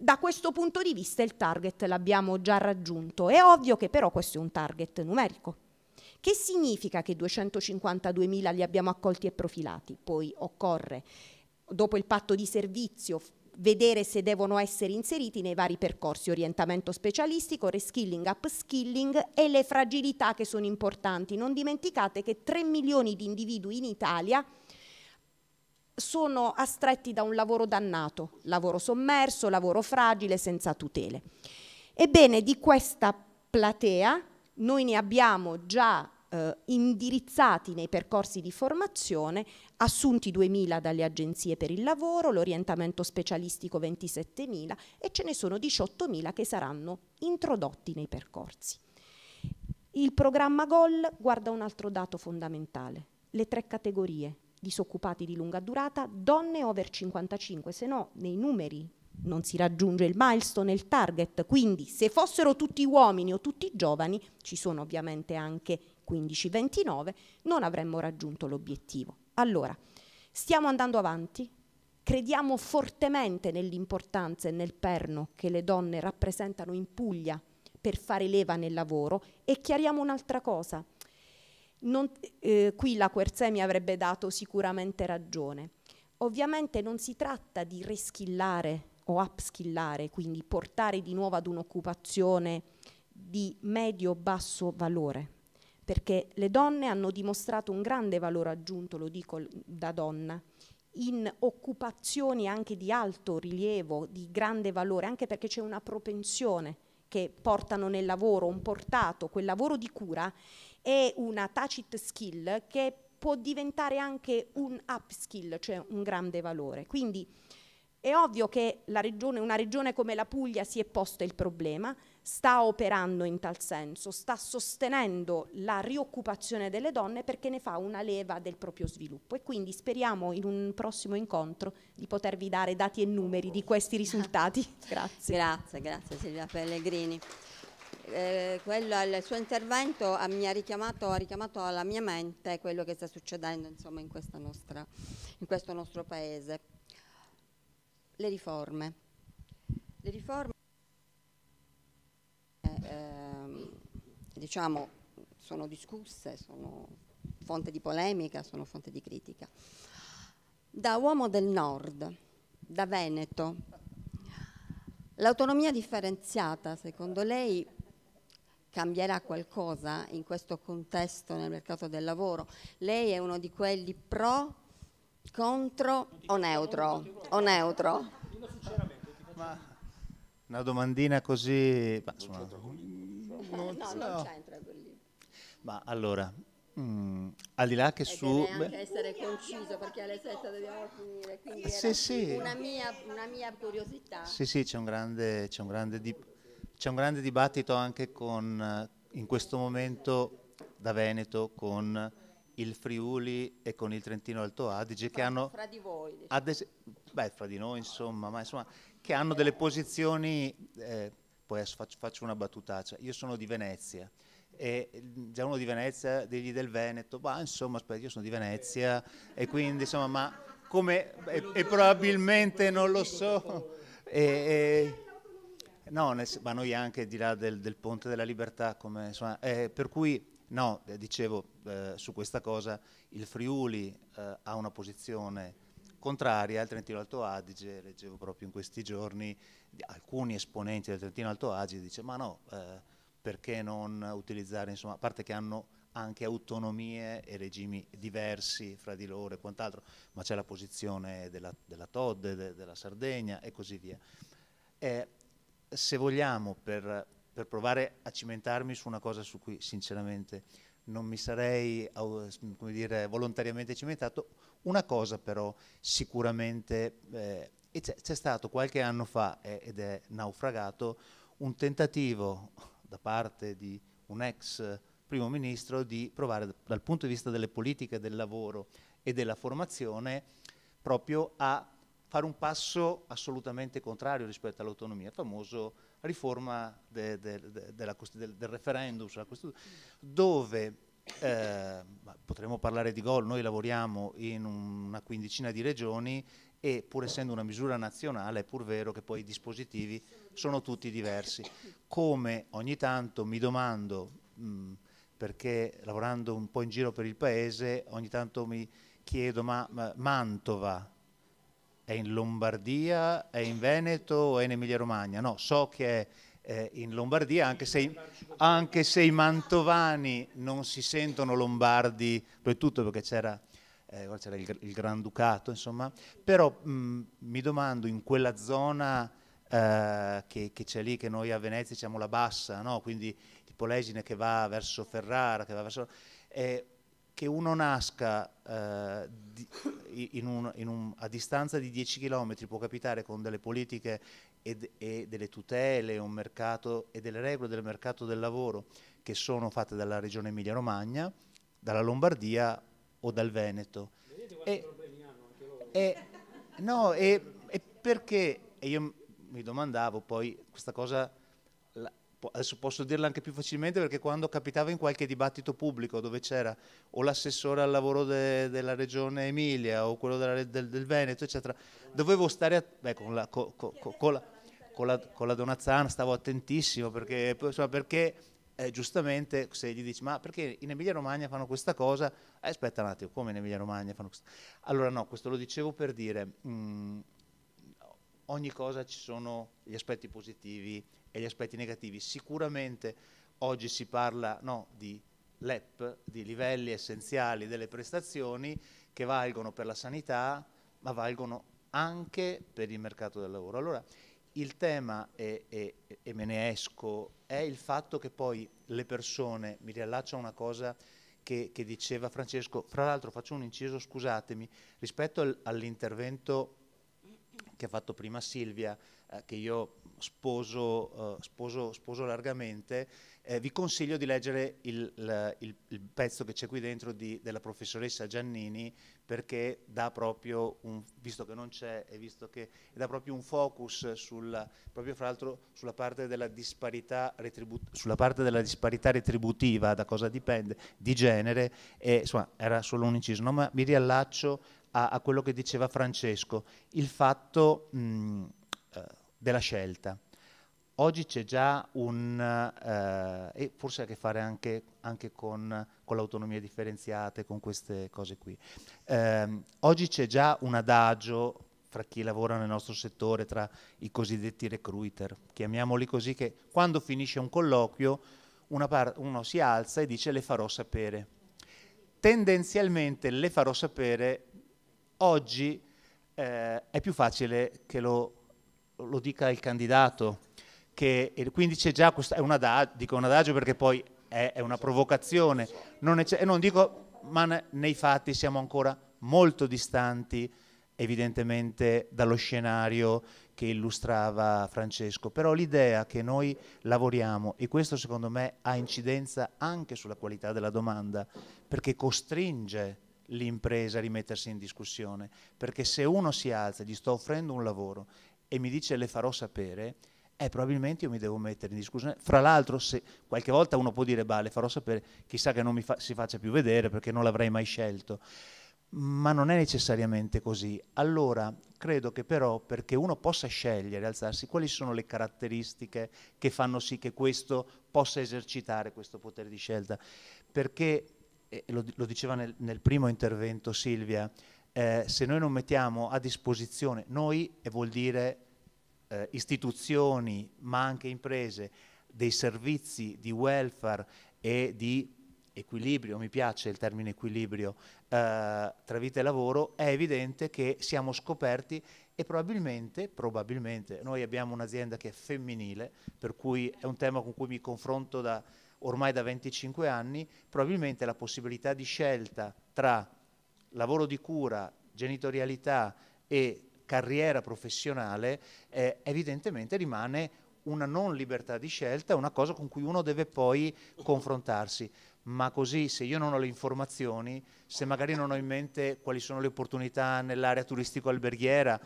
da questo punto di vista il target l'abbiamo già raggiunto. È ovvio che però questo è un target numerico. Che significa che 252.000 li abbiamo accolti e profilati? Poi occorre, dopo il patto di servizio, vedere se devono essere inseriti nei vari percorsi, orientamento specialistico, reskilling, upskilling e le fragilità che sono importanti. Non dimenticate che 3 milioni di individui in Italia sono astretti da un lavoro dannato, lavoro sommerso, lavoro fragile, senza tutele. Ebbene, di questa platea noi ne abbiamo già eh, indirizzati nei percorsi di formazione, assunti 2.000 dalle agenzie per il lavoro, l'orientamento specialistico 27.000 e ce ne sono 18.000 che saranno introdotti nei percorsi. Il programma GOL guarda un altro dato fondamentale, le tre categorie, disoccupati di lunga durata, donne over 55, se no nei numeri non si raggiunge il milestone, il target, quindi se fossero tutti uomini o tutti giovani, ci sono ovviamente anche 15-29, non avremmo raggiunto l'obiettivo. Allora, stiamo andando avanti, crediamo fortemente nell'importanza e nel perno che le donne rappresentano in Puglia per fare leva nel lavoro. E chiariamo un'altra cosa, non, eh, qui la Querzè mi avrebbe dato sicuramente ragione. Ovviamente non si tratta di reskillare o upskillare, quindi portare di nuovo ad un'occupazione di medio-basso valore, perché le donne hanno dimostrato un grande valore aggiunto, lo dico da donna, in occupazioni anche di alto rilievo, di grande valore, anche perché c'è una propensione che portano nel lavoro, un portato, quel lavoro di cura è una tacit skill che può diventare anche un upskill, cioè un grande valore. Quindi è ovvio che regione, una regione come la Puglia si è posta il problema, sta operando in tal senso, sta sostenendo la rioccupazione delle donne perché ne fa una leva del proprio sviluppo e quindi speriamo in un prossimo incontro di potervi dare dati e numeri di questi risultati. grazie. Grazie, grazie Silvia Pellegrini eh, quello, il suo intervento mi ha richiamato, ha richiamato, alla mia mente quello che sta succedendo insomma, in, nostra, in, questo nostro paese. Le riforme. Le riforme eh, diciamo, sono discusse, sono fonte di polemica, sono fonte di critica. Da uomo del nord, da Veneto, l'autonomia differenziata, secondo lei, cambierà qualcosa in questo contesto nel mercato del lavoro? Lei è uno di quelli pro Contro o neutro? O neutro? Ma una domandina così... Ma, insomma, No, non c'entra quelli. ma allora, mm, al di là che E su... deve anche essere conciso perché alle 7 dobbiamo finire, quindi Sì, era sì. Una, mia, una mia curiosità. Sì, sì, c'è un grande, c'è un grande, di- c'è un grande dibattito anche con, eh, in questo momento da Veneto con il Friuli e con il Trentino Alto Adige che hanno, Fra di voi. diciamo. beh, fra di noi insomma, ma insomma, che hanno delle posizioni, eh, poi faccio una battutaccia, io sono di Venezia e mm, già uno di Venezia, degli del Veneto, ma insomma, aspetta, io sono di Venezia e quindi insomma, ma come, e, e probabilmente non lo so, e- e- no, nel ma noi anche di là del, del Ponte della Libertà, come, insomma, eh, per cui no, eh, dicevo eh, su questa cosa, il Friuli eh, ha una posizione contraria al Trentino Alto Adige, leggevo proprio in questi giorni alcuni esponenti del Trentino Alto Adige, dice ma no, eh, perché non utilizzare, insomma, a parte che hanno anche autonomie e regimi diversi fra di loro e quant'altro, ma c'è la posizione della, della Todde, de- della Sardegna e così via. Eh, se vogliamo, per, per provare a cimentarmi su una cosa su cui sinceramente non mi sarei dire, volontariamente cimentato, una cosa però sicuramente, eh, c'è stato qualche anno fa eh, ed è naufragato un tentativo da parte di un ex primo ministro di provare dal punto di vista delle politiche del lavoro e della formazione proprio a fare un passo assolutamente contrario rispetto all'autonomia, il famoso riforma de- de- de- del, referendum sulla Costituzione, dove eh, potremmo parlare di gol, noi lavoriamo in una quindicina di regioni e pur essendo una misura nazionale è pur vero che poi i dispositivi sono tutti diversi. Come ogni tanto mi domando, mh, perché lavorando un po' in giro per il paese, ogni tanto mi chiedo, ma, ma Mantova è in Lombardia, è in Veneto o è in Emilia Romagna? No, so che è eh, in Lombardia, anche se, anche se i mantovani non si sentono lombardi, soprattutto perché c'era, eh, il, il Granducato, insomma, però mh, mi domando in quella zona eh, che, c'è lì, che noi a Venezia diciamo la bassa, no? quindi tipo l'Esine che va verso Ferrara, che va verso... eh, che uno nasca eh, in un- in un- a distanza di 10 km può capitare con delle politiche e, d- e delle tutele, un mercato e delle regole del mercato del lavoro che sono fatte dalla regione Emilia-Romagna, dalla Lombardia o dal Veneto. E, e- no, e, e perché? E io mi domandavo poi questa cosa, adesso posso dirla anche più facilmente perché quando capitava in qualche dibattito pubblico dove c'era o l'assessore al lavoro de- della regione Emilia o quello della- del, del Veneto, eccetera, dovevo stare a- beh, con, la, co- co- co- con la- con la- con la Donazzana, stavo attentissimo perché, insomma, perché eh, giustamente se gli dici ma perché in Emilia Romagna fanno questa cosa, Eh, aspetta un attimo, come in Emilia Romagna fanno questa Allora no, questo lo dicevo per dire, mh, ogni cosa ci sono gli aspetti positivi e gli aspetti negativi. Sicuramente oggi si parla no, di LEP, di livelli essenziali delle prestazioni che valgono per la sanità, ma valgono anche per il mercato del lavoro. Allora, il tema, e, e- e me ne esco, è il fatto che poi le persone, mi riallaccio a una cosa che, che diceva Francesco, fra l'altro faccio un inciso, scusatemi, rispetto al- all'intervento che ha fatto prima Silvia, eh, che io sposo, eh, sposo, sposo largamente, eh, vi consiglio di leggere il, il- il- il pezzo che c'è qui dentro di- della professoressa Giannini perché dà proprio un, visto che non c'è e visto che dà proprio un focus sulla, proprio fra l'altro sulla parte della disparità, sulla parte della disparità retributiva, da cosa dipende, di genere, e insomma era solo un inciso, no, ma mi riallaccio a, a quello che diceva Francesco, il fatto mh, eh, della scelta. Oggi c'è già un, eh, e forse ha a che fare anche, anche con, con l'autonomia differenziata e con queste cose qui. Ehm, oggi c'è già un adagio fra chi lavora nel nostro settore, tra i cosiddetti recruiter, chiamiamoli così, che quando finisce un colloquio par- uno si alza e dice le farò sapere. Tendenzialmente le farò sapere oggi eh, è più facile che lo, lo dica il candidato, che, quindi c'è già questo, è un adagio, dico un adagio perché poi è, è una provocazione, non e non dico, ma nei fatti siamo ancora molto distanti evidentemente dallo scenario che illustrava Francesco, però l'idea che noi lavoriamo, e questo secondo me ha incidenza anche sulla qualità della domanda, perché costringe l'impresa rimettersi in discussione, perché se uno si alza, gli sto offrendo un lavoro e mi dice le farò sapere, eh, probabilmente io mi devo mettere in discussione. Fra l'altro, se qualche volta uno può dire, bah, le farò sapere, chissà che non mi fa, si faccia più vedere perché non l'avrei mai scelto ma non è necessariamente così. Allora, credo che però perché uno possa scegliere, alzarsi, quali sono le caratteristiche che fanno sì che questo possa esercitare questo potere di scelta? Perché, eh, lo, lo, diceva nel, nel, primo intervento Silvia, eh, se noi non mettiamo a disposizione, noi e vuol dire eh, istituzioni, ma anche imprese, dei servizi di welfare e di equilibrio, mi piace il termine equilibrio, eh, tra vita e lavoro, è evidente che siamo scoperti e probabilmente, probabilmente, noi abbiamo un'azienda che è femminile, per cui è un tema con cui mi confronto da, ormai da 25 anni, probabilmente la possibilità di scelta tra lavoro di cura, genitorialità e carriera professionale eh, evidentemente rimane una non libertà di scelta, una cosa con cui uno deve poi confrontarsi. Ma così se io non ho le informazioni, se magari non ho in mente quali sono le opportunità nell'area turistico-alberghiera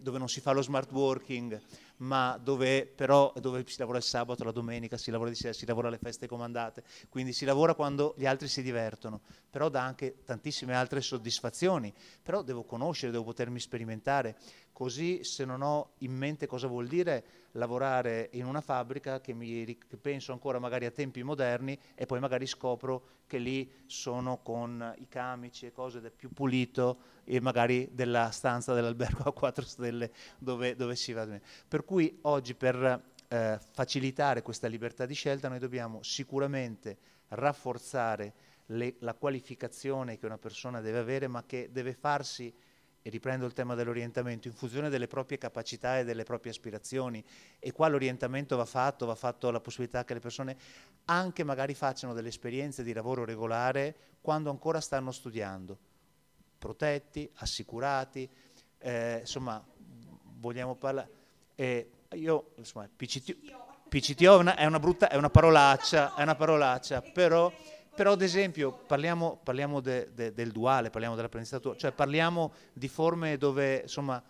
dove non si fa lo smart working, ma dove però dove si lavora il sabato, la domenica, si lavora di sera, si lavora alle feste comandate, quindi si lavora quando gli altri si divertono, però dà anche tantissime altre soddisfazioni, però devo conoscere, devo potermi sperimentare, così se non ho in mente cosa vuol dire lavorare in una fabbrica che, mi, che penso ancora magari a tempi moderni e poi magari scopro che lì sono con i camici e cose del più pulito e magari della stanza dell'albergo a quattro stelle dove, dove si va. Per cui oggi per eh, facilitare questa libertà di scelta noi dobbiamo sicuramente rafforzare le, la qualificazione che una persona deve avere ma che deve farsi e riprendo il tema dell'orientamento, in funzione delle proprie capacità e delle proprie aspirazioni. E qua l'orientamento va fatto, va fatto la possibilità che le persone anche magari facciano delle esperienze di lavoro regolare quando ancora stanno studiando, protetti, assicurati, eh, insomma vogliamo parlare, eh, io insomma PCT, PCTO è una, è una brutta, è una parolaccia, è una parolaccia, però però ad esempio parliamo, parliamo de, de, del duale, parliamo dell'apprendistato, cioè parliamo di forme dove insomma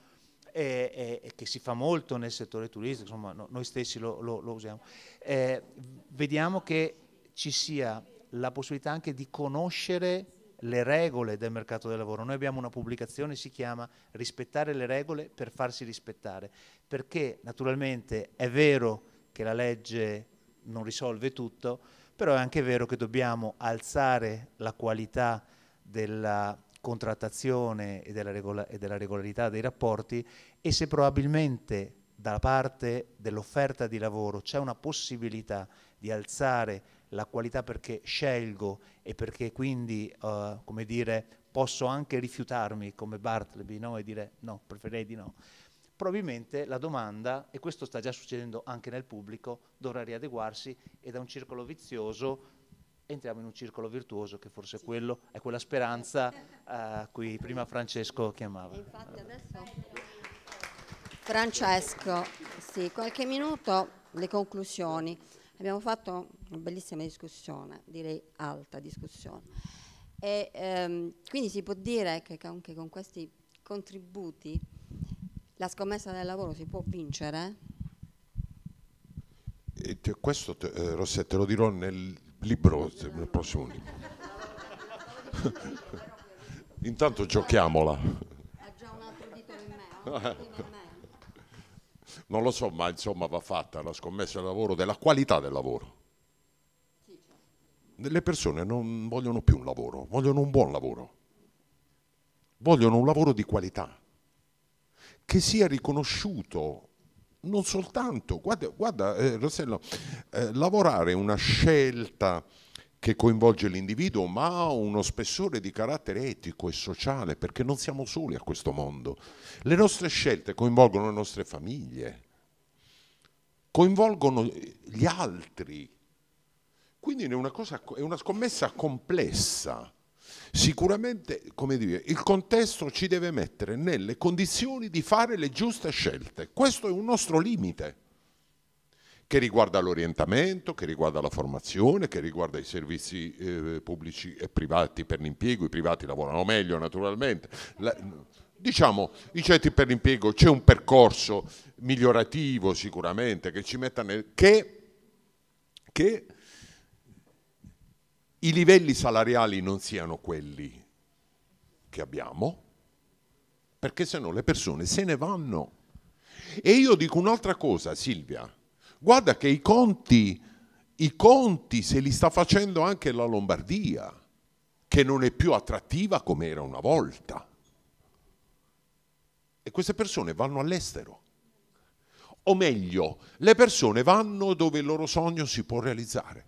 è, è che si fa molto nel settore turistico, insomma no, noi stessi lo, lo, lo usiamo. Eh, vediamo che ci sia la possibilità anche di conoscere le regole del mercato del lavoro. Noi abbiamo una pubblicazione, si chiama Rispettare le regole per farsi rispettare, perché naturalmente è vero che la legge non risolve tutto, però è anche vero che dobbiamo alzare la qualità della contrattazione e della, regola e della regolarità dei rapporti e se probabilmente dalla parte dell'offerta di lavoro c'è una possibilità di alzare la qualità perché scelgo e perché quindi, uh, come dire, posso anche rifiutarmi come Bartleby no? e dire no, preferirei di no probabilmente la domanda, e questo sta già succedendo anche nel pubblico, dovrà riadeguarsi e da un circolo vizioso entriamo in un circolo virtuoso che forse è, quello, è quella speranza a uh, cui prima Francesco chiamava. Francesco, sì, qualche minuto le conclusioni. Abbiamo fatto una bellissima discussione, direi alta discussione. E, ehm, quindi si può dire che anche con questi contributi la scommessa del lavoro si può vincere? E te, questo, te, eh, Rossetto, lo dirò nel libro, nel prossimo libro. Intanto giochiamola. Ha già un altro titolo in me. Non lo so, ma insomma va fatta la scommessa del lavoro, della qualità del lavoro. Certo. Le persone non vogliono più un lavoro, vogliono un buon lavoro. Vogliono un lavoro di qualità che sia riconosciuto non soltanto, guarda, guarda eh, Rossello, eh, lavorare una scelta che coinvolge l'individuo, ma ha uno spessore di carattere etico e sociale, perché non siamo soli a questo mondo. Le nostre scelte coinvolgono le nostre famiglie, coinvolgono gli altri. Quindi è una, cosa, è una scommessa complessa. Sicuramente, come dire, il contesto ci deve mettere nelle condizioni di fare le giuste scelte. Questo è un nostro limite che riguarda l'orientamento, che riguarda la formazione, che riguarda i servizi eh, pubblici e privati per l'impiego, i privati lavorano meglio naturalmente. La, diciamo, i centri per l'impiego c'è un percorso migliorativo sicuramente che ci metta nel... che, che i livelli salariali non siano quelli che abbiamo, perché se no le persone se ne vanno. E io dico un'altra cosa, Silvia, Guarda che i conti, i conti se li sta facendo anche la Lombardia, che non è più attrattiva come era una volta. E queste persone vanno all'estero. O meglio, le persone vanno dove il loro sogno si può realizzare.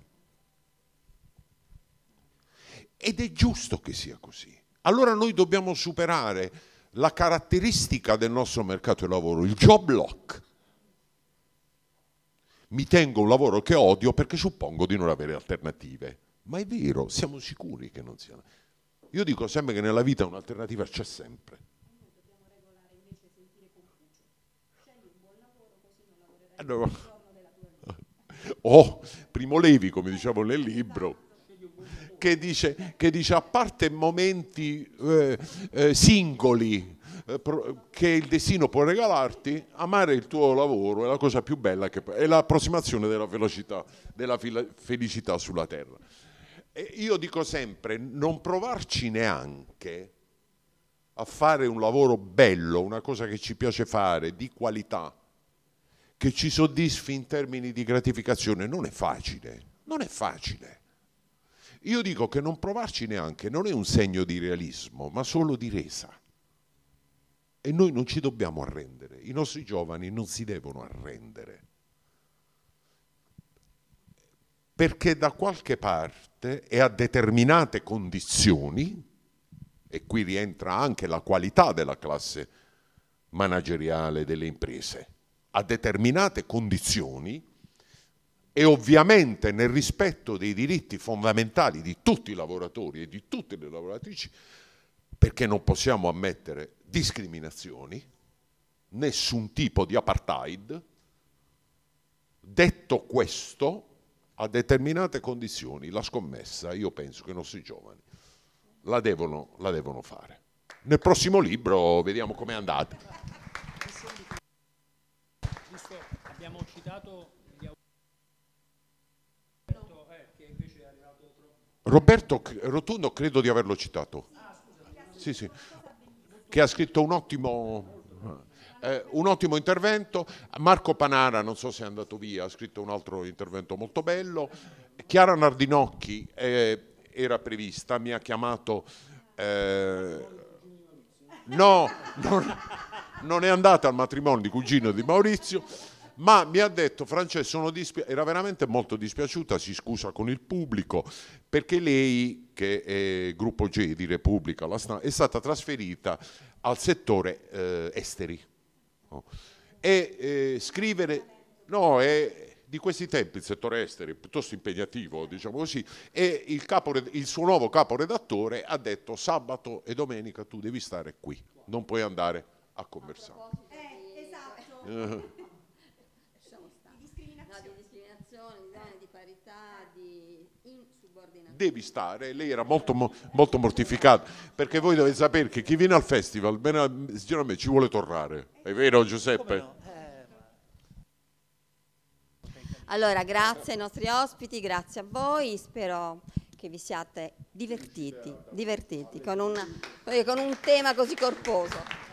Ed è giusto che sia così. Allora noi dobbiamo superare la caratteristica del nostro mercato del lavoro, il job lock mi tengo un lavoro che odio perché suppongo di non avere alternative. Ma è vero, siamo sicuri che non siano. Io dico sempre che nella vita un'alternativa c'è sempre. Allora, oh, Primo Levi, come diciamo nel libro, che dice, che dice a parte momenti eh, eh, singoli eh, che il destino può regalarti, amare il tuo lavoro è la cosa più bella, che, è l'approssimazione della, velocità, della felicità sulla terra. E io dico sempre, non provarci neanche a fare un lavoro bello, una cosa che ci piace fare, di qualità, che ci soddisfi in termini di gratificazione, non è facile, non è facile. Io dico che non provarci neanche non è un segno di realismo, ma solo di resa. E noi non ci dobbiamo arrendere, i nostri giovani non si devono arrendere. Perché da qualche parte e a determinate condizioni, e qui rientra anche la qualità della classe manageriale delle imprese, a determinate condizioni e ovviamente nel rispetto dei diritti fondamentali di tutti i lavoratori e di tutte le lavoratrici, perché non possiamo ammettere discriminazioni, nessun tipo di apartheid. Detto questo, a determinate condizioni, la scommessa, io penso che i nostri giovani la devono, la devono fare. Nel prossimo libro vediamo com'è andata. Abbiamo citato Roberto Rotundo credo di averlo citato. Sì, sì che ha scritto un ottimo, eh, un ottimo intervento. Marco Panara, non so se è andato via, ha scritto un altro intervento molto bello. Chiara Nardinocchi eh, era prevista, mi ha chiamato... Eh, no, non, non, è andata al matrimonio di cugino di Maurizio, ma mi ha detto Francesco, era veramente molto dispiaciuta, si scusa con il pubblico, perché lei, che è gruppo G di Repubblica, è stata trasferita al settore eh, esteri. No? E eh, scrivere, no, è di questi tempi il settore esteri, piuttosto impegnativo, diciamo così, e il, capo, il suo nuovo caporedattore ha detto sabato e domenica tu devi stare qui, non puoi andare a conversare. Eh, esatto. Devi stare, lei era molto, molto mortificata, perché voi dovete sapere che chi viene al festival, me, ci vuole tornare, è vero Giuseppe? Allora, grazie ai nostri ospiti, grazie a voi, spero che vi siate divertiti, divertiti con, una, con un tema così corposo.